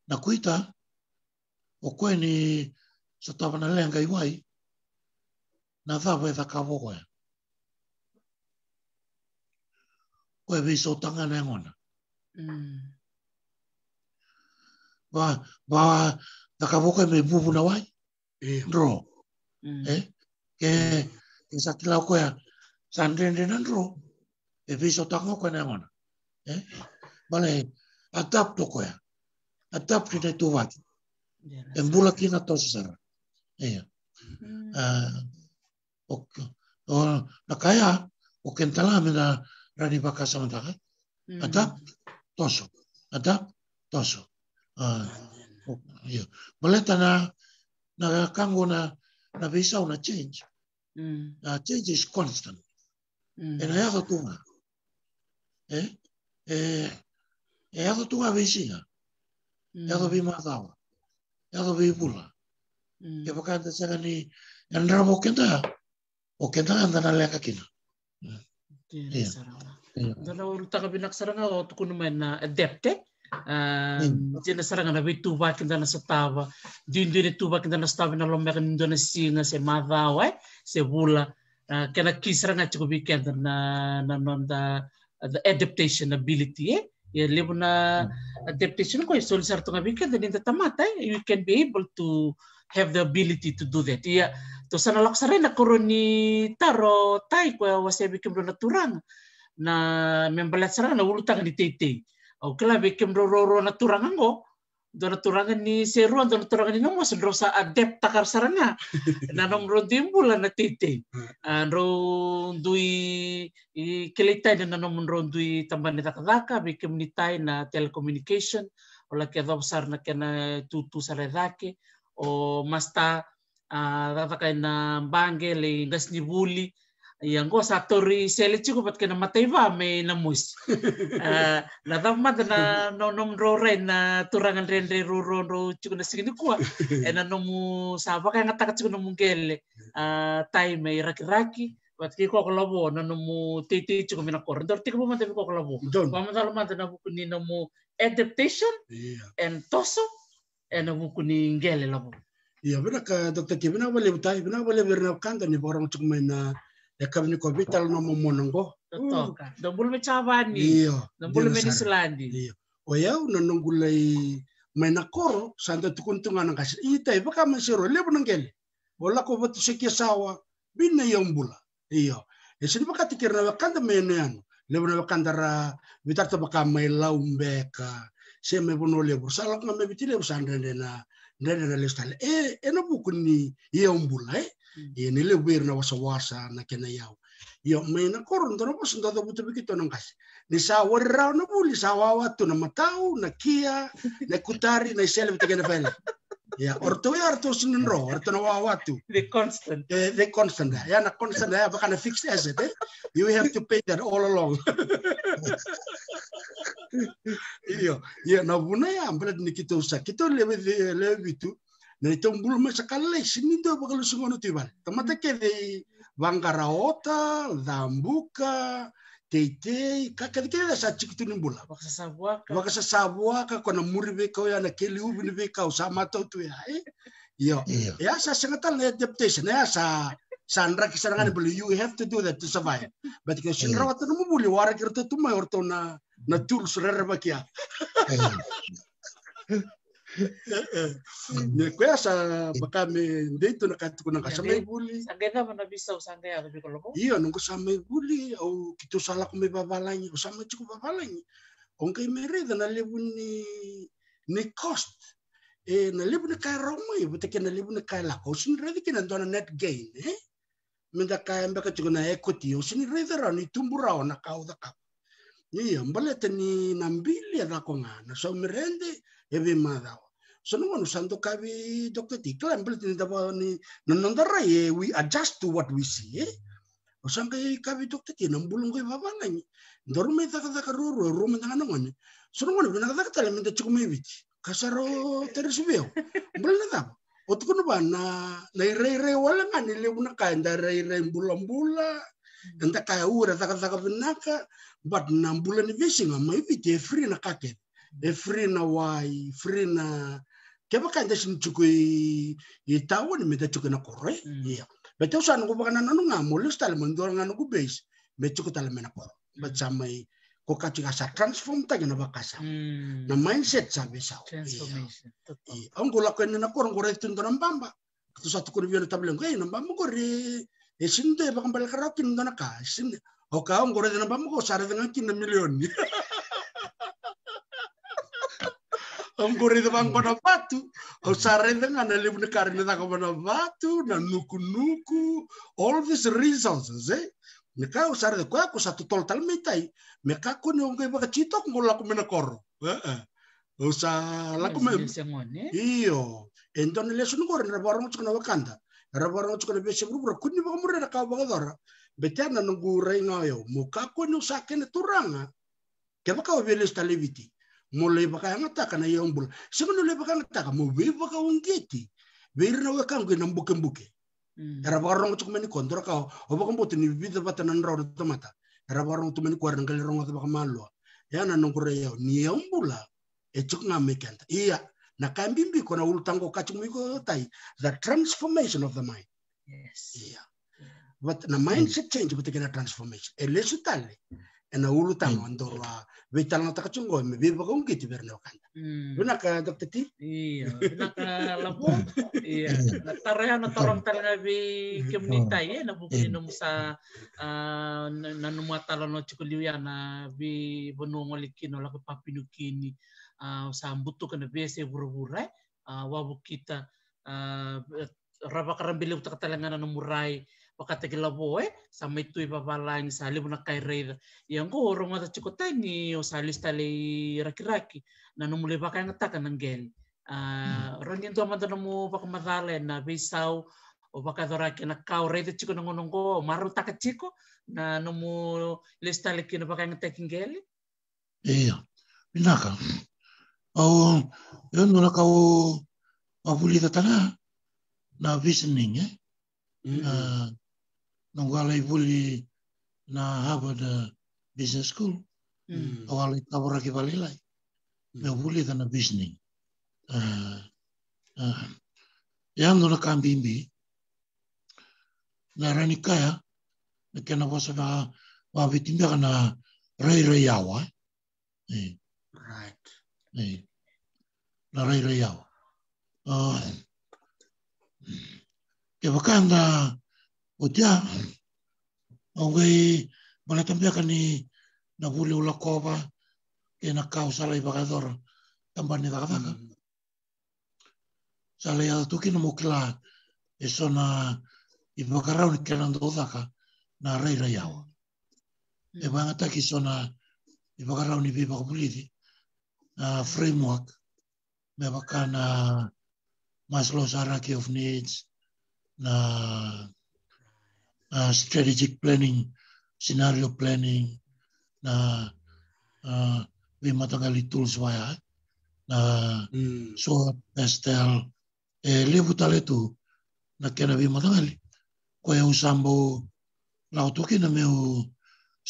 Na kuita okweni satavana lenga iwai na dhawe thakawogoya Koe viso tanga na ngona. Mm. Ba, ba, thaka wokoe me bubu na wai, e ndro. Mm. eh ke ke sa kila ko ya san den den andro e na ngona eh vale adapt ko ya adapt ni tu wa Iya. en bula kina to sara eh Mm. ah o o na kaya o kentala me na 라리바 가사마다가 아다 toso 아다 도소 아 몰랐다나 na 강고나 na visa una change. Mm. uh, change is constant. Mm. ena yako tunga e eh eh, eh yako tunga visa mm. yako bima kawa yako bipula mm. yako kanda saka ni andra o okenda andana leka kina. Mm. yeah. Saranga. Iya. Dala uruta ka binak saranga o tuku naman na adepte. Mm. Um, Dina saranga na bitu ba kinda na satawa. Din din itu ba kinda na satawa na lomba kan indo na singa se madawa eh, se bula. Uh, kena kisaranga chuko weekend na na nonda the adaptation ability eh. Ya libo na adaptation ko so sar tunga weekend din tamata eh. You can be able to have the ability to do that. Iya, to sana lak rin na ni taro tay ko wasabi kim na turang na membalat sarang na ulutang ni tete. O kala bikim ro ro ro na turangan ko. Do na turangan ni Seruan, do na turangan ni Nongos, ro sa adept takar saranga. na nong ro dimbula na tete. Uh, ro dui i kilitay na nanom ro dui tamban ni takadaka, bikim ni tay na telecommunication, o la sar na kaya na tutu sa redake, o masta uh, tatakay na bange, le gas ni buli, Yang ko sa tori sele chico pat kana matay ba may namus. Uh, na tamad na no nom ro na turangan ren re ro ro ro chico na sigini ko. E na no mu sa ba kaya ngata chico no mungele. Uh, tay may raki-raki. Wat ki ko ko labo na no mu titi chico mina kor. Dor mo ko ko na buku ni no mu adaptation iya and toso and na buku ni ngele labo. iya bina ka dokter ki bina wale butai bina wale berna kanda ni borong cuk mai na yakabiniko bitalo no mumonongo totoka. Mm. dombulme chavani. Iyo dombulme ni sulandi iyo oya unonongulai mena koro santa tukuntungana kasi ita iba kama siro lebo nangele wala ko batu sekia sawa bina yombula iyo. Sini baka tikir na wakanda meno yanu. Lebo na wakanda ra bitar to baka maila umbeka se me bono lebo sala nga me bitile bo sandene na ndene na lestale. E eno bukuni yombula eh? Mm. e ni lebo na wasa wasa na kena yau iyo may na koro ndo po sunda to butu bikito ng kasi ni sa warra na buli sa wawa to na matau na kia na kutari na isele bitike na pele ya orto ya orto sinin ro orto na wawa tu The constant. eh, they constant ya na constant ya baka na fixed asset eh you have to pay that all along iyo iya na buna ya ambra ni kito sa kito lebe lebe bitu na ito bulu ma sakala sini do baka lu sungono tibal tamata ke de bangaraota dambuka teitei kaka de keda sa chikitu ni bula. Baka sa sabwa ka. baka sa sabwa ka kona muri be ka ya na keli ubi ni be ka usama to tu ya eh? Iyo. Iya. ya sa na adaptation ya sa sandra kisarangan bulu you have to do that to survive. But ka sinra wata no buli wara kirto tu mai orto na na rere bakia nekwe sa bakame ndeito nakatukunanga sa maibuli iyo nungo sa maibuli au kito sala ko may babalangi o sama chiko babalangi me mereda na lebu ni ni cost. E na lebu ni kai roma i bute na lebu ni kai lako. Sin redi kina ndona net gain eh? Menda kai mbaka chiko na equity o sin redi ra ni tumbura ona kauda kap iyo mbalete ni nambili ra ko ngana. So merende ebe madao so no one santo kabi dr tikla mbale te ni daba ni nanandara ye we adjust to what we see eh? O sanga kabi dr ti nambulung ko babalangi ndoro me taka taka roro ro me tanga ngone so no ngone na taka tale me te chiko me biti kasaro teresibeo mbale na daba o tuko no ba na na ire ire wala ngani le una ka nda ire ire mbula mbula nda ka ura taka taka vinaka but na mbula ni visinga mai e free na Eh, efrina wai frina keba kanda sin chuku i tawo ni meda chuku na koro mm. ya bete usa nuku bakana nanu nga mulu stala mandora nga nuku base me chuku tala mena koro mm. ba chamai ko katu kasa transform ta gena bakasa mm. na mindset sa besa i ongo la ko na koro ngore tun dona mbamba. Tu sa tu ko biyo tablen ko na mbamba ko re e sin de bakambal karatu ndona ka sin o ka ongo re na mbamba ko sare dengan kinna million ngore de bango na patu o sarende ngana le na nuku nuku. All these reasons eh me ka o sarende kwa ko sa totol talmeitai me ka ko ne ngai baka chito ngola ko sa la ko me iyo. Endone le sunu gore ne ba rong tsona ba kanda ra ba rong tsona be se buru kunni betana nungu reinga yo mukako usakene turanga kebaka obele sta mo lebakanga taka na yong bul sima no lebakanga taka mo bebaka ongeti beira na weka ngi nambuke mbuke mm. era barong chuk meni kondora ka obaka mbote ni bibida bata na nrawo tomata era barong tu meni kwar ngali rongo ta bakamalo ya na nongore yo ni yong e chuk nga mekenta iya na kambimbi kona ulutango kachuk miko tai. The transformation of the mind. Yes. Yeah but na mindset change but again a transformation. E lesutale yes. Tale e na ulutango andorwa vital na takachungo me biba ko ngiti berne okanda Mm. buna ka t Iya, nakalabo. Iya, natareha na torong talaga bi komunita eh na bukli nung sa ah, na nanumatala no chikuliya na bi bonongo likino la papinukini ah, sa kana bese buru-buray ah, wabu kita ah, raba karambili utak talaga na muray wakatagilabo eh sa may tuy babalang sa libo na kay rey yang ko orong mata chikotai ni o sa lista li raki-raki na numuli ba kaya ngata ng gel. Ah, ron yung tuwa na mo baka madale na bisaw o baka dora kina kao rete chiko ng unong ko maru taka chiko na numu lista li kina baka ngata king gel. Iya. Pinaka. Au, yun nuna ka o mapuli tanga na visioning eh. Nung wala ibuli na Harvard Business School. Hmm. Awalay kabura kibalilay. Mm. May buli ka na visioning. Uh, uh, yan nuna ka ang bimbi. Narani kaya na kena wasa ka wa vitimia kana rei rei awa. Eh, Right. eh. Na rei rei awa. Uh, ke wakanda Utia, aunque malatambia kani na huli ula kova ke na kau sala i bagador tambani dagadaka. Sala i adatuki na mukila e sona i bagarau ni kenan dodaka na reira iawa. E bangata ki sona i bagarau ni biba kapulidi na framework me baka na Maslow's hierarchy of needs na uh, strategic planning, scenario planning na uh, vi matangali tools waya na Mm. so pastel e levu tale tu na kena vi matangali ko e usambo la otoki na meu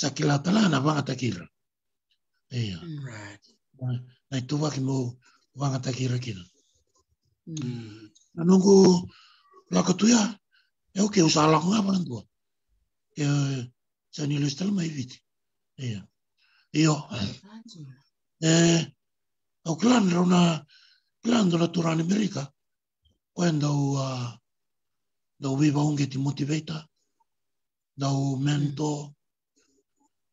sakila tala na vanga takira e Right. na itu wa ki mo vanga takira kina Mm. na nungu la ko tuya e o ke usala ko ngapa ntua Daniel Stalmaivid. Io, eh, o clan era eh, una glandola turana america, quando eu eu eh, vivo un che ti motivata, eu un mentor, mm.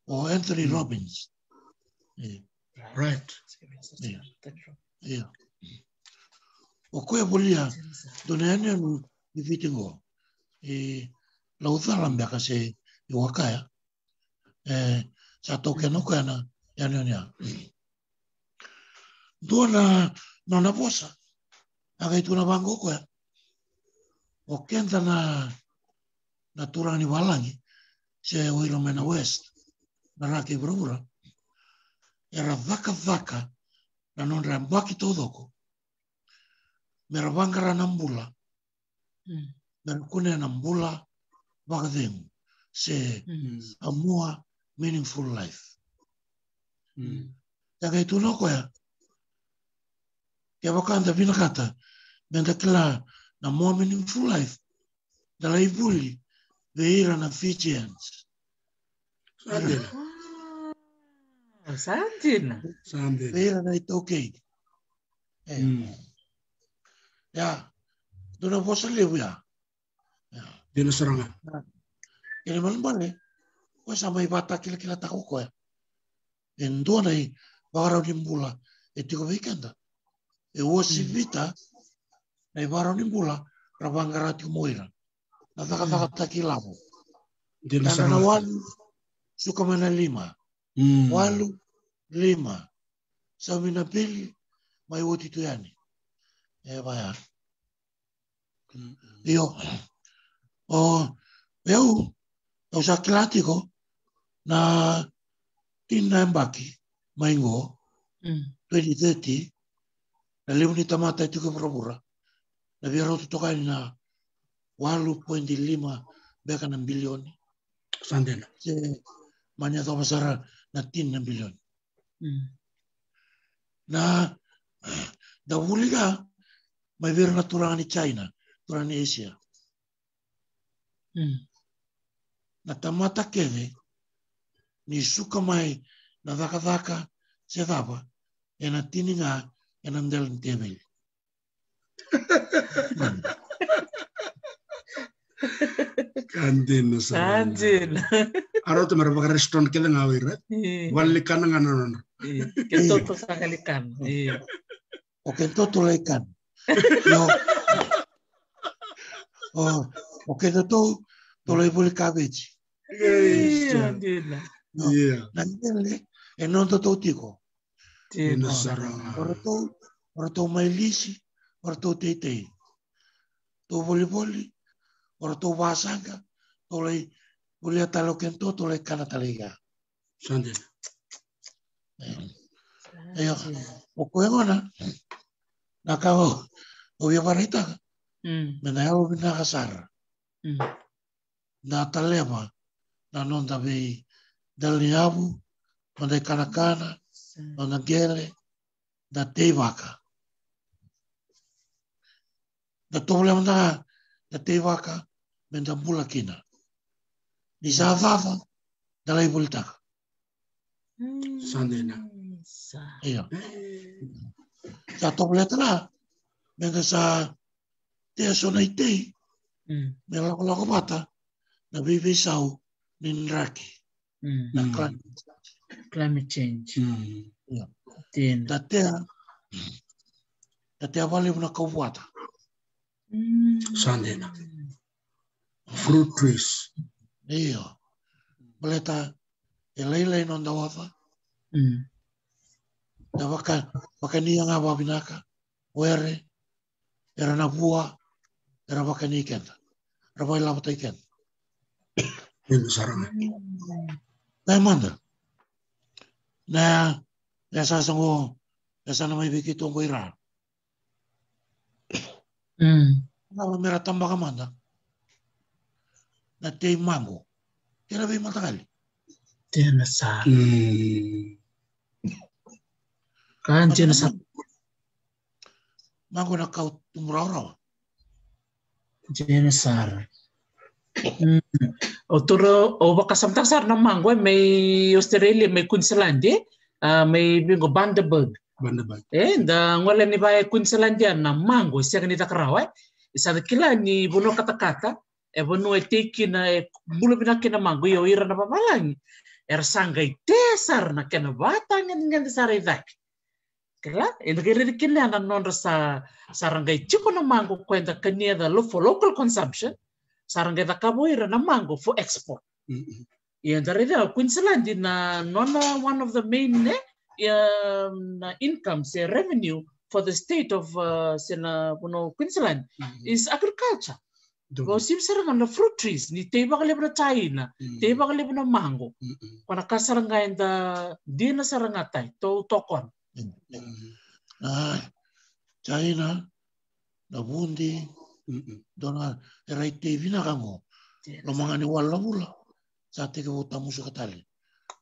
o Anthony. Mm. Robbins. Right. Yeah. Yeah. O eu polia, dona ane anu i vitingo. E, lau thala mbea kase i wakaya. E, eh, sa tau ke mm-hmm. noko ana, ya nio nia. Dua na, nona posa, Aga itu na bango koe. O kenta na, na turani walangi, se o ilo mena west, na raki brura. Era vaka vaka na nonra mbaki tau doko. Mera bangara na mbula. Mm. Mera kune na mbula, back then say mm. a more meaningful life mm-hmm. mm. daga itu no koya ya bakanda bina kata benda tela na more meaningful life dala ibuli veira na Fijians. Sandina. Sandina. Sandina. Veira na Itokei. Eh. Mm. Ya. Duna posa lewu ya. Ya Dina saranga. Ele malam bale, ko sa mai bata kila kila tako ko ya. En do nei barau ni mbula e tiko weekenda. E o si vita nei barau ni mbula ra bangara ti moira. Na taka taka taki lavo. Dina Na na saranga. walu suka mana lima. Mm. Walu lima. Sa mina pili mai woti tu yani. E vaya. Mm. ο Θεού, los Atlánticos, να την έμπακη, μαϊγό, το ειδέτη, να λίμνει τα μάτα του και προβούρα. Να βιαρώ το κάνει να βάλω που εν τη λίμα μπέκαναν μπιλιόνι. Σαν τένα. Και μανιά το βασάρα να την να μπιλιόνι. Να τα βούλιγα, μα βίρνα τουράνι Τσάινα, τουράνι Ασία. Na tamata keve ni suka mai na dhaka se dhapa e na tini nga e na ndel ntebel. Kandina saranga. Santina. Aro tu mara baka restaurant kita ngawi right? Wali kana nga nanon. Que toto sa kalikan. Iya. O ke toto le kan. Yo, o, o dolable garbage. Yeah, yeah. No. yeah. Nandenle enon ¿eh? to totiko. Tino sarang. Orto orto mailisi, orto tete. To voleiboli, orto vasanga, to le volia talo kento to le kanataliga. Sande. Eh, eh, Ayo, okoyona. Nakao, obvio barita. Mm. Menayo binakasar. Mm. da Atalema, na nonda vei da Linhabu, onde Canacana, onde Guerre, da Teivaca. Da problema da, da Teivaca, vem da Bulakina. diz a vava, da lei voltaka. Mm. Sandena. Ia. Mm. da topleta la, men da sa te sona i tei, mm. mata, bata, nabibisaw nin raki. Mm. Na kran. Climate change. mm. Din. Datea, datea wale na kauwata. Mm. Sande na. Fruit trees. Iyo. Baleta, e leilei non da wafa, Mm. na waka, waka ni nga wabinaka, were, era na bua, era waka ni kenta. Rawai lama tai kenta. Yun sarang. Dai manda. Na, na sasango, na sana may bigito ko ira. Mm. Na mera tamba ka manda. Na te mango. Kira bai matakali. Din na sa. Kan din na sa. Mango na kau tumuraw-raw. Din na sa. Mm. O turo o baka samtang sar ng mangwa may Australia may Queensland uh, may bingo Bundaberg. Bandabag. eh da ngwala ni ba Queensland yan na mango siya kanita karawai isa na kila ni buno kata-kata e buno e teki na e bulo binaki na mango yo ira na pamalang er sangay tesar na kena bata ngan ngan sa redak kala e nagere kinna na non sa sarangay chiko na mango kwenta kanya da lo for local consumption sarangeza na mango for export. Mm-hmm. and queensland na uh, nona one of the main um, incomes uh, revenue for the state of uh, sena, you uh, queensland mm-hmm. is agriculture. Gosim saranga na fruit trees ni teiba kalib na china mm-hmm. teiba kalib na mango. Mm-hmm. Kana kasaranga enda dina saranga tai to tokon mm-hmm. Ah, china na bundi dona, erai te vina kango. Lo mga ni wala mula. Sa te ka wuta musu katali.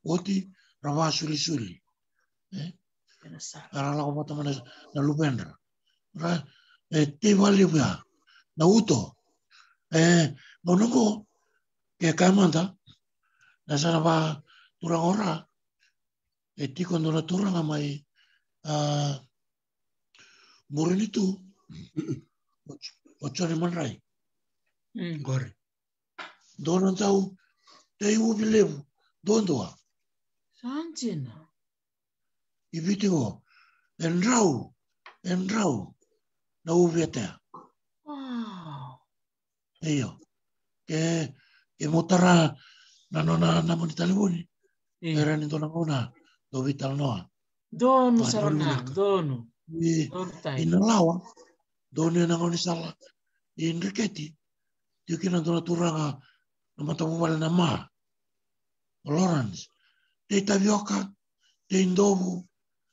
Oti, rawa suli-suli. Ara la ko mata mana na lupendra. Ra, e te wali bia. Na uto. E, monongo, ke kamanda, na sana ba turang ora. E ti kondo na turang mai uh, murin itu. 어쩌리 몰라이 거래 돈은 자우 대우 빌레부 돈도와 산진아 이비티고 엔라우 엔라우 나우베타 와 에요 에 에모타라 nanona na monitalibuni era ni dona bona do vital noa dono sarona dono e inalawa doon yun ang ni sala. I Enriqueti, di kina doon turanga, na matabuwal na ma. Lawrence, te tavioka, te indobu,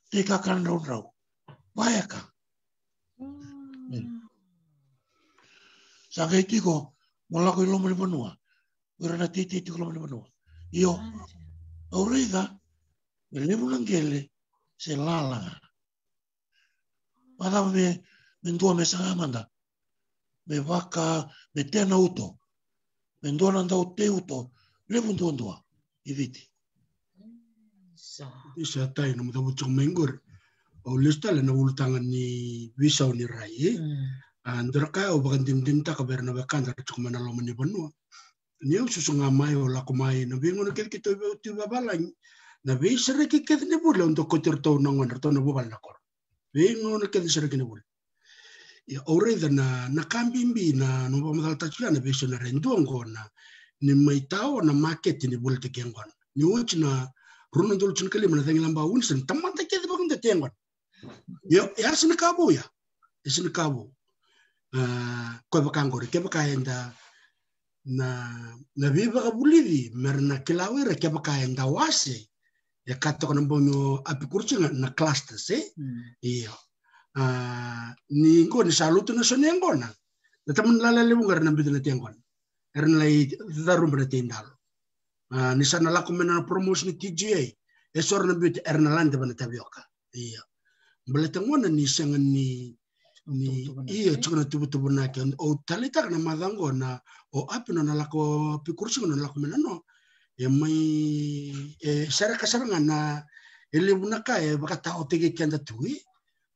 te kakan raw raw. Baya ka. Saka iti ko, wala ko ilong mani panua. Wala na titi iti ko ilong mani panua. Iyo, auriga, melimu ng gele, se lala. Pada me, me sanga manda. Me waka, me tena uto. Mendua nanda o te uto. Levu ntua ntua. Iviti. Sa. Isa matabot sa mengur. O lista lang na ultangan ni Wisaw ni Rai. Mm. Andra ka o bakan dimdimta ka ber na bakan dar tsuk mana loman ni banua. Niyo susunga mai o la kumai na bingo na ket kito ti babalang. Na bi sere ki ket ni bula untuk kotir to na ngon to na bubal na kor. Bingo na ket sere ni bula. orida na na kambimbi na no ba madal tachia na vision na rendongo na ni maitao na market ni bulte kengon ni uchi na runan dol chun kali mana tangila ba unsen tamanta ke ba kunde tengon yo ya sin kabo ya? Sin kabo ah ke ba na na viva bulidi mer na kilau ira ke ba wase ya katokon bonyo apikurchinga na clusters eh? Hmm. Iyo. Ah, ni ngona saluto na sone ngona. Na tamun lala le bungar na bidna ti ngona. Er na i darum bra ti ndal ah, ni sana la komena promotion ti GA e sor na bit er na lande bana tabioka. Iya. Bla ta ngona ni sanga ni ni iya chukna tubu tubu na ke o talita na madango na o apino na la ko pikursi na la na no e mai e sara kasaranga na e levu na ka e bakata otege kenda tui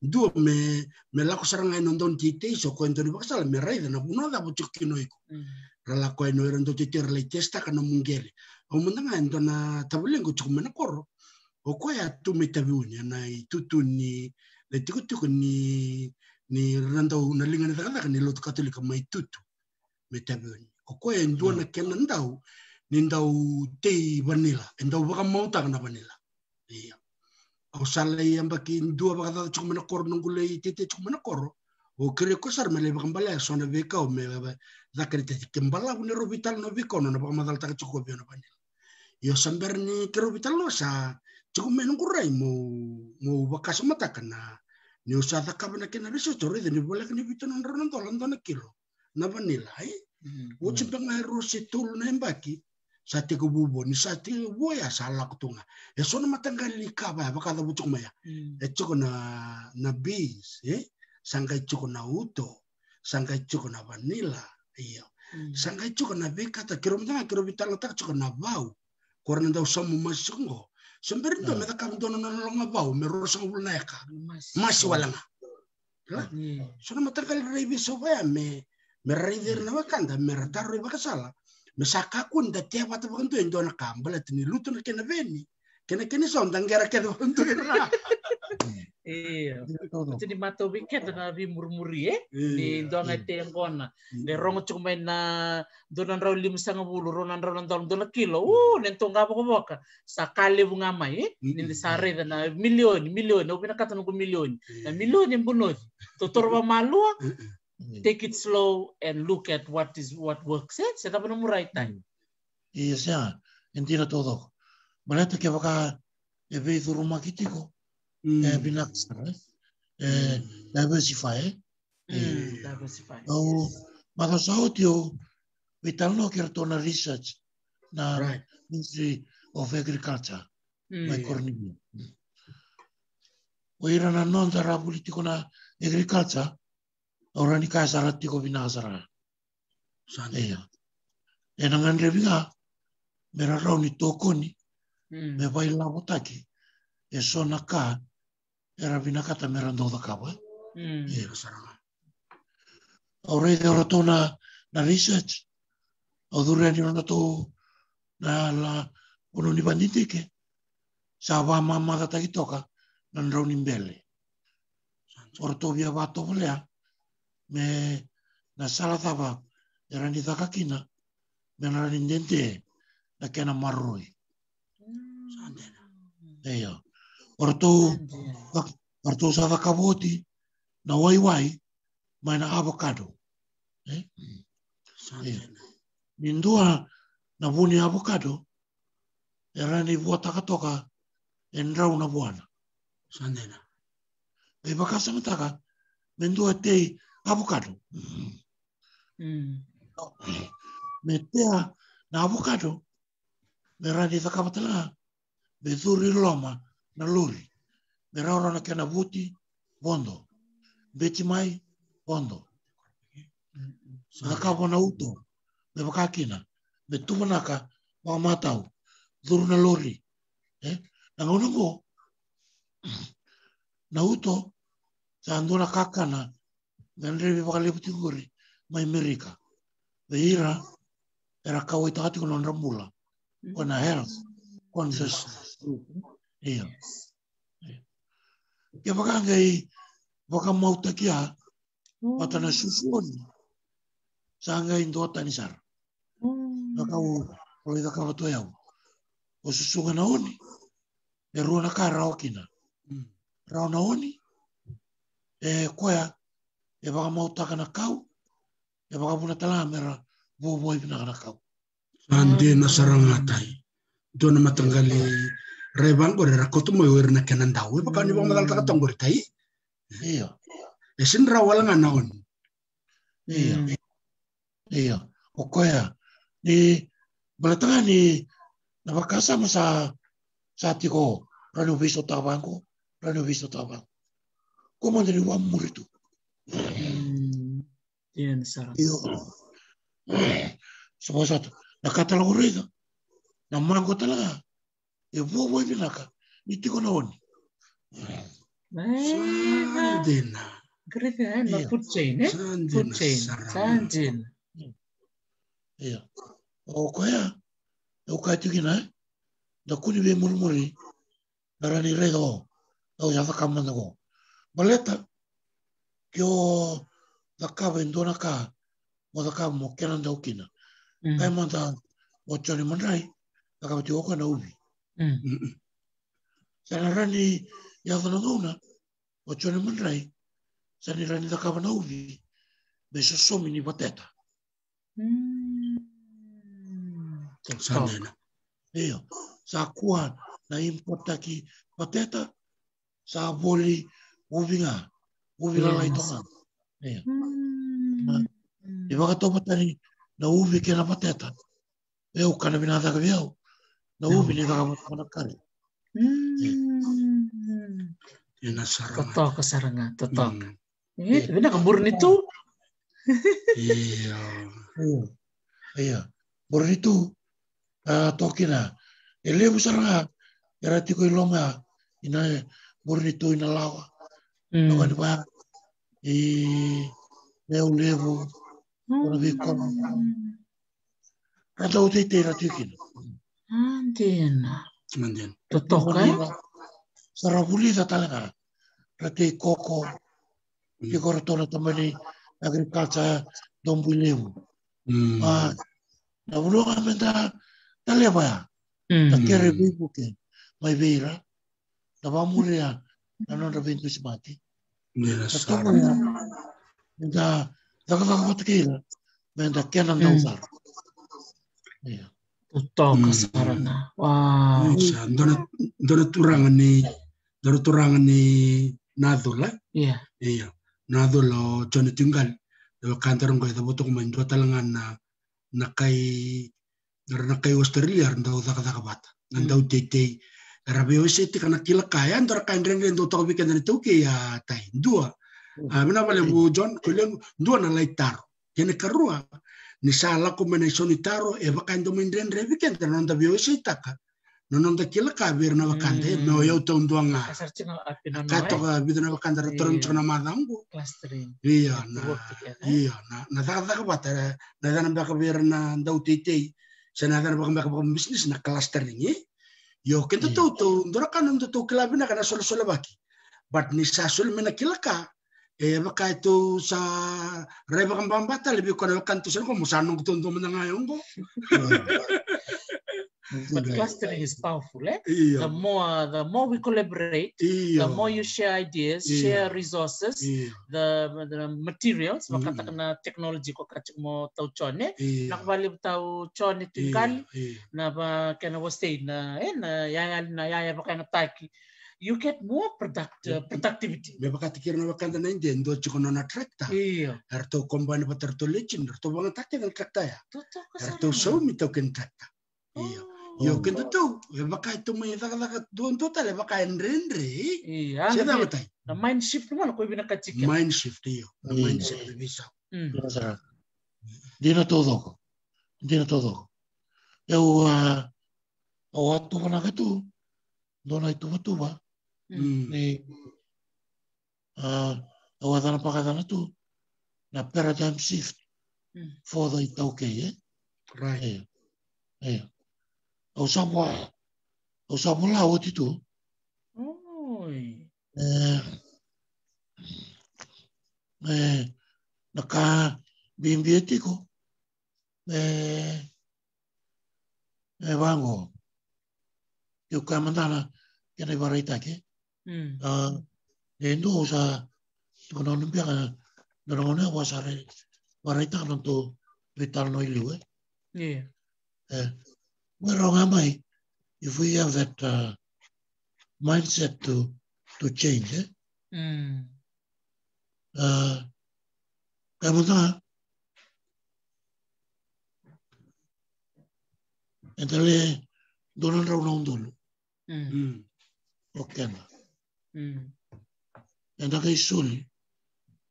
dua me me lako saranga ino don tite so ko ento baka sala me raida na buna da buchuk kino iko rala ko ino ero ndo tite rala testa kana mungere o mundanga ento na tabulengo chukuma na koro o ko ya tu me tabunya na i tutu ni le tiku tiku ni ni rando na linga ni takataka ni lot katolika mai tutu me tabioni. Ko ya ndua na kena ndau, ni ndau tei vanila, e ndau waka mautaka na vanila. Ia. Au sala i amba ki ndua waka tata chuku mana koro nungule i tete chuku mana koro, o kere kosar me le waka mbala e sona veka o me zakari tete ke mbala wune robital no vika ono na waka madal taka chuku wabi na vanila. Ia samber ni robital no sa chuku me nungurai mo, mo waka samataka na. Ni kabana kena riso tori ni boleh ni bitu non ronon tolan tona kilo na vanilla ai o chimpa ngai rosi tul na embaki sa te ko bubo ni sa te boya sa la kutunga e sona matanggal ni kaba ba kada butuk maya e choko na na bees eh sangai choko na uto. Choko na vanilla iya. Sangai choko na beka ta kiro mtanga kiro bitanga ta choko na bau. Korna da usamu masungo Sembari ndo meta kam dono na longa bau. Me rosa ulneka. Mas walanga. Sono mata kali reibi sobaya me me reider na wakanda me rataro i bakasala. Me saka kun da te wata bakanto ndo na kambala tini luto na kena veni. Kena kena son dangera kena bakanto na. Iya. Jadi mato wiket na vi murmuri eh. Ni ndonga te ngona. Le rongo cuma na donan raw lim sanga bulu ronan raw ndon dona kilo. Uh, nento ngaba ko boka. Sakale bunga mai eh. Ni sare na milioni milioni. Obi na kata nungu milioni. Na milioni mbunodi. Totorwa malua. Take it slow and look at what is what works eh. Saya tahu nomor right time. Iya sia. Entira todo. Maleta ke baka e veitu rumakitiko. eh, binaksar, eh, diversify. Mm, diversify. Au makasao tio vital no kira tona research na Right. Ministry of Agriculture Mm. mai Cornelio. O ira na non tara politiko na agriculture ora ni ka sara tiko binasara. Sande. Eya. E na ngandre vinga mera rau ni tokoni Mm. me vai la botaki e sona ka era vinakata mera ndoda kawa. Mm. Iya saranga. De ora tona na research. O dure ni ona to na la ono ni bandite ke. Sa wa mama ta ki toka na ndro ni mbele. Ora to via va to volea me na sala tava era ni taka kina me na ni dente na kena marroi. Sande. Eia. Ora to ora to sa va kavoti na wai wai mai na avocado. Eh? Sande. Nindua na vuni avocado era ni vua takatoka e ndrau na buana. Sande. E bakasa mataka mendua tei avoado me mm. tea na avocado meradica kamatala mezuri loma na lori meraora na kena vuti bondo beti mai bondo mm-hmm. nakavo na uto me vakakina, me tumanaka, mamatau zuru na lori eh? ngonungo, na uto sa andona kakana me nrevi bakaliputi nguri mai Amerika. Me ira era kawai takati kono rambula. Kona health conscious. Iya. Kia wakanga i waka mauta kia pata na susuoni. Sanga i ndo tani sar. Na kau oi da kawa to yau. O susunga na oni. E rua na ka kina. Rao na oni. E. E waka mauta kana kau. E waka puna tala mera. Bobo i pina kana kau. Sande na saranga tai. Dona matangali rebang gore rakoto mo wer na kenan dawe baka ni bang madal taka tonggor tai. Iya. E sin rawal nga naon. Iya. Iya. O koea. Ni balatanga ni na wakasama sa sa tiko rano viso tabango, rano viso tabango. Kuma ni wa muritu. Iyo. Sama satu. Nakatala ko rin. Na mango talaga. E bobo binaka. Iti ko na on. Eh, Sandina. Eh, na Iya. food chain eh. Food Sandina. chain. sarap. Sanjin. Iya. O kaya. O kaya tigina. Da kuni be murmuri. Narani rega o. O yata kamanda ko. Maleta. kio da kava indona ka mo da kava mo kena da ukina. Kai mo da o chone manrai da kava te oka na uvi. Sana rani ya thana ngauna o chone manrai sani rani da kava na uvi me sa somi ni pateta. Sana. Iyo. Sa kua na importaki pateta sa voli uvinga. Mm. I waka tō matani na ubi ke na pateta. E o kana bina taka viau. Na ubi ni waka matana kare. Mm. Yan ang sarap. Totok saranga, totok. Mm. Eh, bina kabur nito. Iya. Iyo. Bora itu. Uh, toki na. E lebu saranga. E rati ko ilonga. Ina bora itu ina lawa. Mm. Awan ba. I leu lebu. Ora vi kono. Rata o te te rati kina. Andina. Sandina. Totok eh. Sarabuli ta talaga. Rati koko. Ki kora tona tamani agriculture dombu lebu. Mm. Ah, na ulonga menda taleba ya. Mm. Na kere bibu ke. Mai veira. Na vamuria. Na nonda ventu simati. Yan ang Na sarap. tomo ya. Menda. Daga daga matakira. Menda kenan da Mm. usar. Iya. Totok Mm. saranga. Wow. Sa doon doon turangan ni doon turangan ni Tingal. Kantarong ko ito buto ko man dua talangan na na kay na kay Australia daka bata. Nandaw tete. Rabi o si ti kana kila kaya kain ren do to weekend ni tuki ya tai. Dua. Ah mina vale bu John kulen dua na lai taro. Tiene karua. Ni sala soni taro e baka ndo min ren ren weekend na nda bio si taka. No nda kila ka bir na wakante Mm. no yo to ndo nga. Eh. ka bidu na wakanda toron Iya. chona. Clustering. Iya na. Iya na na daka daka bata na bir na. Sa na dana baka baka baka business na clustering eh. Yo kento Iya. to to ndora kan ndo to kilabi na kana solo solo baki. But ni sa sul mena kilaka eh baka ito sa reba kang bambata lebih ko na kanto sa ko musanong tundo man nga yung ko. But clustering is powerful eh. The Iya. more the more we collaborate, Iya. the more you share ideas, Iya. share resources, Iya. the the materials, Mm. makata na technology ko kachik mo tau chone. Iya. Nakabali tau chone Iya. Iya. na ba kana was stay na eh na yaya na yaya ba kana taki. You get more product uh, productivity. May baka tikir na wakanda na hindi ndo chiko na trekta. Iya. Erto kombani pa terto lechin, erto bang takya ng trekta ya. Erto so mi to ken trekta. Iya. yo ke tutu le baka to me da da do to ta le baka ndrendre ya na mind shift mana ko bina katika mind shift hiyo na mind shift visa hmm. dina todo ko dina todo ko eu a o atu mana ke tu? Do na tu ba hmm. hmm. ni ah, a o adana paka dana tu na paradigm shift. For the okay eh right. Eh. eh. O sabwa. O sabwa la o titu. Oi. Eh. Eh. Naka bimbi tiko. Eh. Eh bango. Yo kamandana kena baraita ke. Mm. Ah, e ndo sa kono no pia no no no wa sare baraita no to vital no ilu eh. Yeah. Eh. We're wrong am I? If we have that uh, mindset to to change eh. Mm. Uh, kamandana Entale donan raw na undolo. Mm. Mm. Okay na. Mm. Enda kay suli.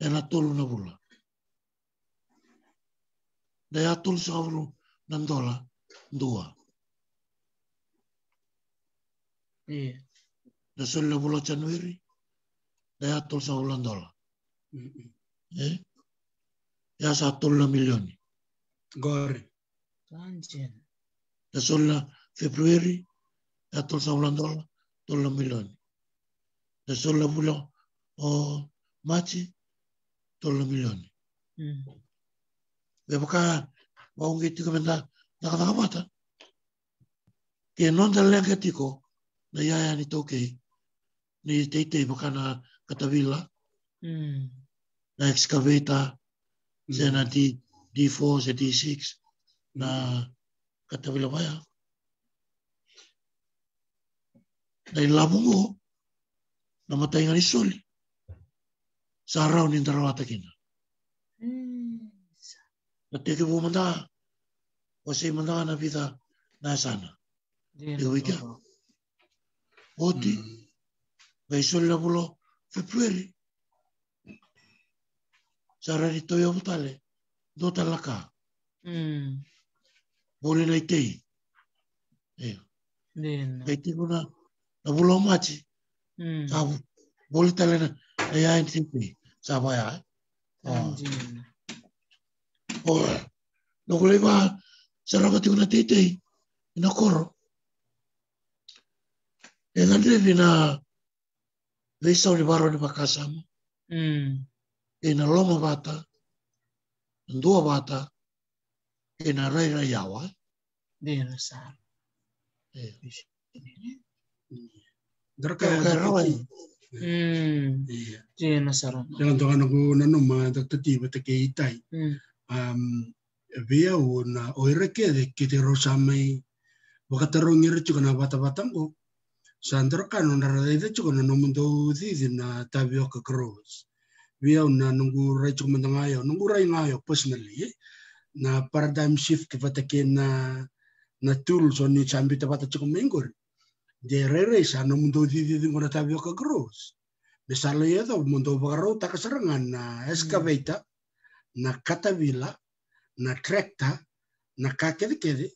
Ena tolo na bula. Dai atul sa uru nan dola dua. Iya. Da sulla bulan Januari. Dai atul sa ulan dola. Eh? Ya satu la milioni. Gore. Anjir. Da sulla Februari. Ya atul sa ulan dola. Tulla milioni. Da sulla bulan o Machi. Tulla milioni. Hmm. Ve baka maungi tiko menda nakataka mata. Ke non da lenga tiko na yaya ni tokei ni teitei baka na katawila Hmm. na excavator se na D, D4 se D6 na katawila baya. Na ilamungo na matay nga ni soli sa araw ni darawata kina. Hmm. Na teke po manda o se manda na vida na sana. Oo. ότι βαϊσόλυναπουλο Φεβρουέρι. Σαράρι το Ιωβουτάλε, δω τα λακά. Μπορεί να ητέει. Να ητέουν να βουλώ μάτσι. Μπορεί τα λένε να γιάνε τύπη. Σαββαία. Ωραία. Νοκολεύα, σαράγω τίγουνα τίτέει. Είναι κόρο. Bata, e na rai rai yawa. Din sa. Eh, Darka Kaya kaya rawai. Hmm. Iya. Din sa ron. Jangan tuan aku nanu ma Dr. T bata ke itai. Hmm. Um, via o na oire ke de ke te rosa mai wakataro ngire chuka na bata batango. Sandro kano na rada chuka na nomundo zizi na tapioca grows. Via o na nungu rai chuka manda ngayo. Nungu rai ngayo personally. Na paradigm shift ke na na tools o ni chambi te bata chuka mengori. De rere sa nomundo zizi ngona tapioca grows. Misalnya ya tuh mundo bagarau tak keserangan na excavator, na katavila, na tractor, na kakede kede,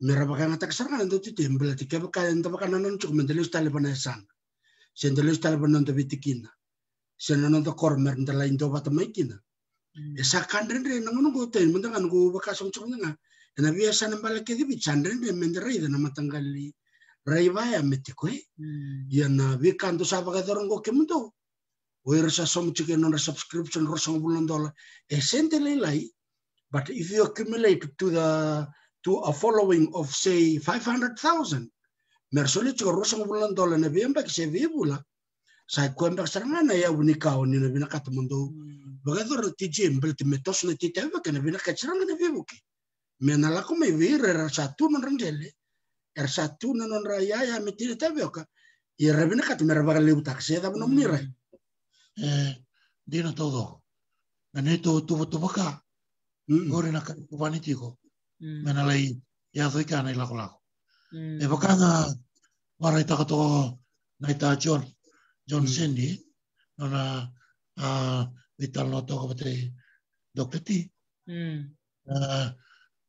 mera baka tak keserangan itu tuh tembel tiga baka yang tak baka nanon cuk mendelis tali panesan, sendelis tali panon tapi tikina, senanon to kormer ndala indo bata maikina, Hmm. esa kandren re nangon go ten mendangan go baka song cuk nga, na biasa nambala kede bi chandren re menderai na matanggali, rai baya metikoi, Hmm. yana vi kanto saba ka dorong ko kemundo oir sa som chike non subscription rosong bulan dollar essentially lai but if you accumulate to the to a following of say 500,000. Mersoli chorosong bulan dola na biyamba kise bibula. Sai kuemba na ya unikao ni na binaka tumundo. Mm. Bagador ti jim bel ti metos na ti teva ke na binaka sarangana bibuki. Menala ko me vire ra satu non rendele. Er satu non raya ya metire teva ka. Y rebinaka tumera bagale utaxe da bonom mm. ni. Eh, dino todo. Ganeto tubo tubaka. Mm. Gore na kanikubanitiko. Mm. Mena lai ya thoi ka ilako lako. Hmm. E baka nga, warai taka to na ita John, John Mm. Cindy, no na uh, vital no toko pate Dr. T, Hmm. na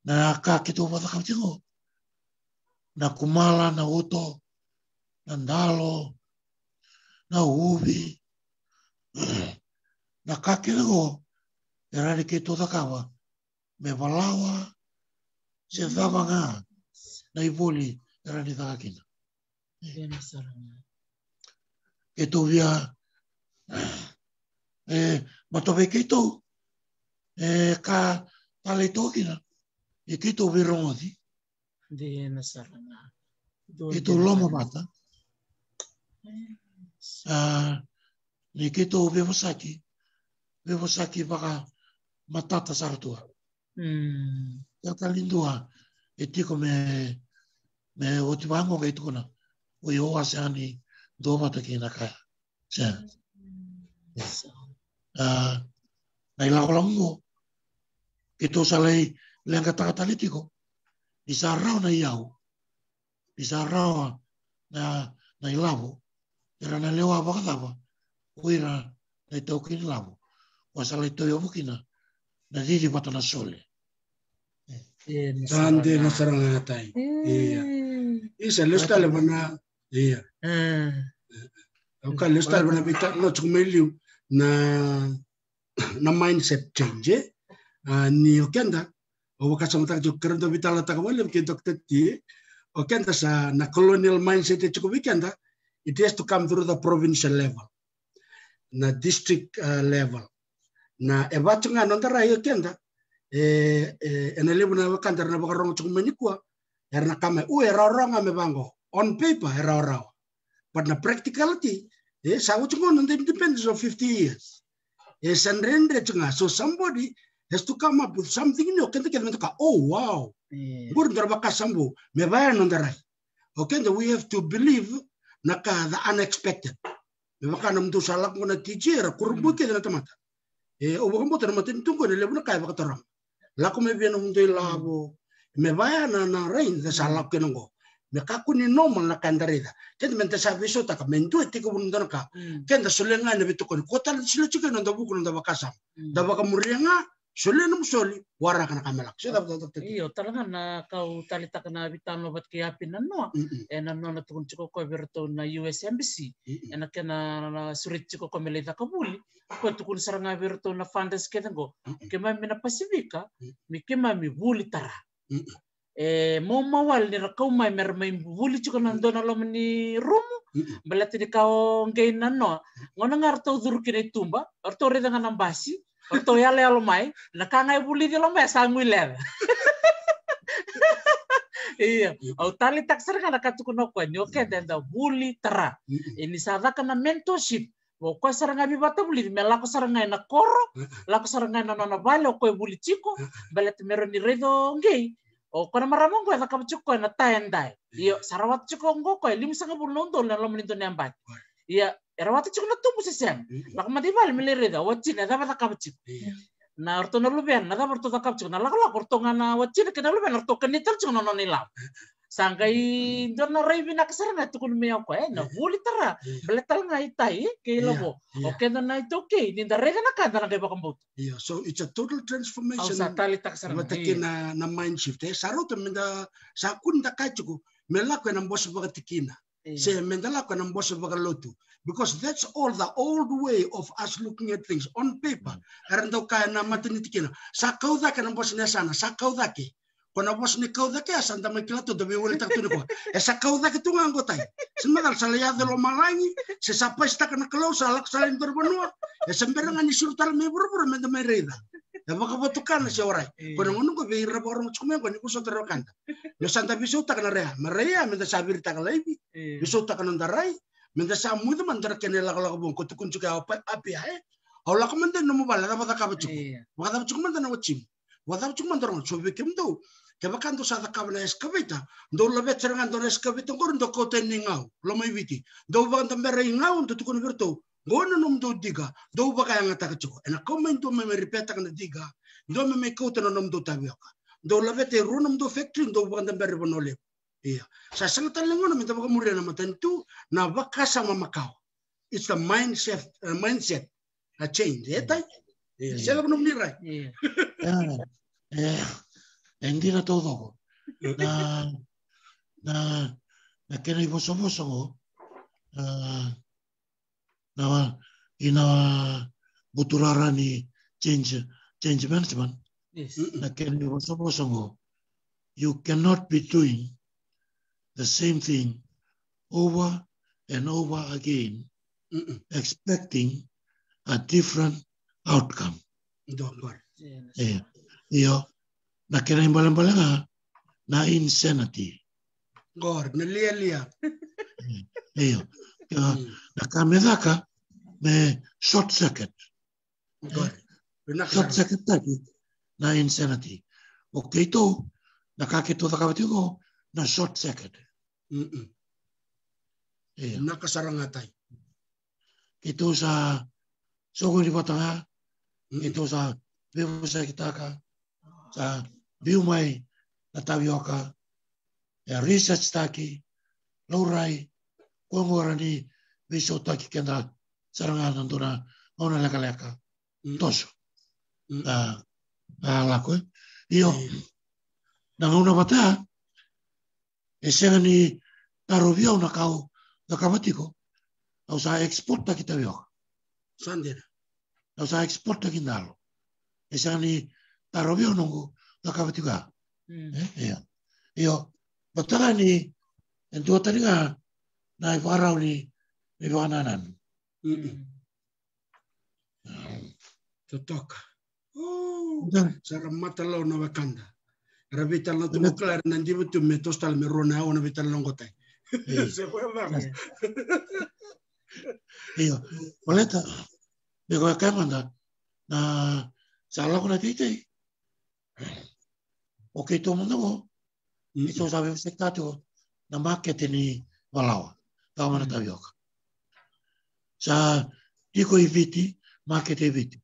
na ka kito wata ka tingo. Na kumala, na uto, na ndalo, na ubi, na ka kito e rari ke tō takawa, me walawa, se fama ngā na i voli e rani thakina. E tō via e matove ki tō e ka pale tōkina e ki tō vi rongati. Dhe na sara ngā. Tō loma mata. Ne ki tō vevosaki vevosaki vaka matata saratua. Mm. Ia ka lindua e tiko me me o te wango kei tukuna o i oa se ani do mata ki na kaya. Se, So. uh, nei lao lango ke tō salei lenga takatali tiko i sa rao na iau i sa rao na na i lavo i rana leo a wakatawa o i ra nei tau kini lavo o salei toi o wukina na riri pata na sole. Sande na sarangatai. Iya. Isa lista le bana. Iya. Oka lista le bana bita no chumeliu na na mindset change. Ni okenda. O wakasama jo kerendo bita la takawale ke dokter ti. Okenda sa na colonial mindset chuko weekenda. It has to come through the provincial level. Na district uh, level. Na e wachunga nondara yo kenda e e ena lebu na kantar na bakarong chung menikwa erna kame u era orang ame bango. On paper era orang but na practicality e sa chung on the independence of 50 years. E san rendre chunga so somebody has to come up with something new. Kente kente ka oh wow. Ngur ndar baka sambu me baya nondarai okay we have to believe na ka the unexpected. Me baka nam tu salak mo na teacher kurbu ke na tamata. E o baka mo tan matin tungko ne lebu na kaya baka Lako me viena hundu labo. Me vaya na na rain da sa lako kenongo. Me kaku ni normal na kandarida. Kenda mente sa viso taka mentu e tiko bundan ka. Kenda sulenga na bitu kon. Kota sila chika na da buku da baka sule num soli wara kana kamelak. Sida da da. Iyo talaga na kau talita kana bitan lo bat kaya pinan no. E na no na tukun chiko ko berto na US Embassy. E na kena na surit chiko ko melita kabuli. Ko tukun saranga berto na fundes ketango. Kema mina Pasifika mi kema mi buli tara. E mo mawal ni rakau mai mer mai buli chiko na dona lo ni rumu. Balati ni kau ngei na no. Ngona ngarto duru kine tumba. Orto reda Orto ya le alo mai. Na kangai buli di lo mai sangui leve. Iya, au tali tak sering ada katu kuno kwa nyoke dan da buli tara. Ini sada kana mentorship. Wo ko saranga bi bata buli me la ko saranga na koro, la ko saranga na na bale ko buli chiko, bale te mero ni redo ngei. O kona maramong ko na kam chiko na taendai. Iyo sarawat chiko ngo ko lim sanga na lo menindo nyambat. Iya, erawat chiko na tumu sesem. La ko mati bal mele reda, wacci na na orto na luben na da orto da kap na la la orto ngana wacci na kana luben orto kanital chiko na nila. Sangkai don na rei bina kasar na tukun me ako eh na vuli tara beletal nga itai ke labo. Okay na na ito okay ni da rega na kada na kay bakambot. Yeah, so it's a total transformation. Sa tali tak sar. Na na mind shift eh saro to minda sa kun da kachuko mela ko na boss baga tikina. Se mendala ko na boss baga lotu. because that's all the old way of us looking at things on paper. Mm. Erendo kana maternity kina sa kauda kana bos ne sana. Sa kauda ke kona bos kauda ke asan da makila to dobe wala tak tuniko e sa kauda ke tunga angotai sin magal sala de lo malangi se sa pa sta kana klau sala sala intor bonua. E semberangan ni surtal me burbur me de me reida Nabakabutukan na siya oray. Kung eh. ano ko, bihira po rin mo kung ikuso taro kanta. Yung santa bisuta ka na rea. Maraya, minta sabir ta laibi. Eh. Bisuta ka nung daray. Me da sa mu da man dar kene la la bon ko tu kun chuka apa api ai. Aula ko man da no mo bala da baka ka bachu. Baka da bachu man da na wachim. Wadam cuma dorong sobe kem do. Keba kanto sa ta kabla eskavita. Do la vetra ngando eskavita ngor ndo ko ten ngau. Lo mai viti. Do ba ngam bere ngau ndo tukun virto. Ngona num do diga. Do ba kaya ngata kacho. Ena komento me me ripeta kana diga. Do me me ko ten num do tabioka. Do la vete runum do factory do ba ngam bere bonole. Iya. Sa sanga tan ngono minta ba muria na matentu na baka sama makau. It's the mindset uh, mindset a change. Etai. Iya. Sela num ni rai. Iya. Eh, endira todo. Na na na kena i boso boso go. Na na ina buturara ni change change management. Yes. Na kena i boso boso go. You cannot be doing the same thing over and over again, expecting a different outcome. Do gor. Eh, iyo, na kena imbalang-balanga na insanity. Gor, na lia lia. Iyo, uh, nakamedaka me short circuit. Gor. Short circuit taki na insanity. O keito, nakakito takawatigo na short circuit. Mm-mm. Nakasarangatay. Ito sa soko ni Batanga, mm-hmm. ito sa bimu sa kitaka, sa biumay na tawioka, ya eh, research taki, laurai, kung ora ni biso taki kenda saranganan to na ona leka-leka. Toso. Mm. Uh, uh, lako. Eh. Iyo, mm. nanguna bata, wata, e senga ni taro viau na kau na kamatiko, au sa export ta kita viau. Sandera. Au sa export ta kindalo. E senga ni taro viau nongu na kamatiko. Mm. Eh, iya. Iyo, batala ni, en tua taringa, na i wharau ni. Mm. Totoka. Oh, sara matalo na wakanda. Ra vital na tumo klar na ndibu tu me tostal me rona o na vital longo tai. eh, Se fue vamos. iyo, waleta, me koe kai manda, na sa alako na titei. O kei tō manda ko, i tō sawe se kāteo, na makete ni walawa, tau mana tawi oka. Sa, tiko i viti, makete i viti.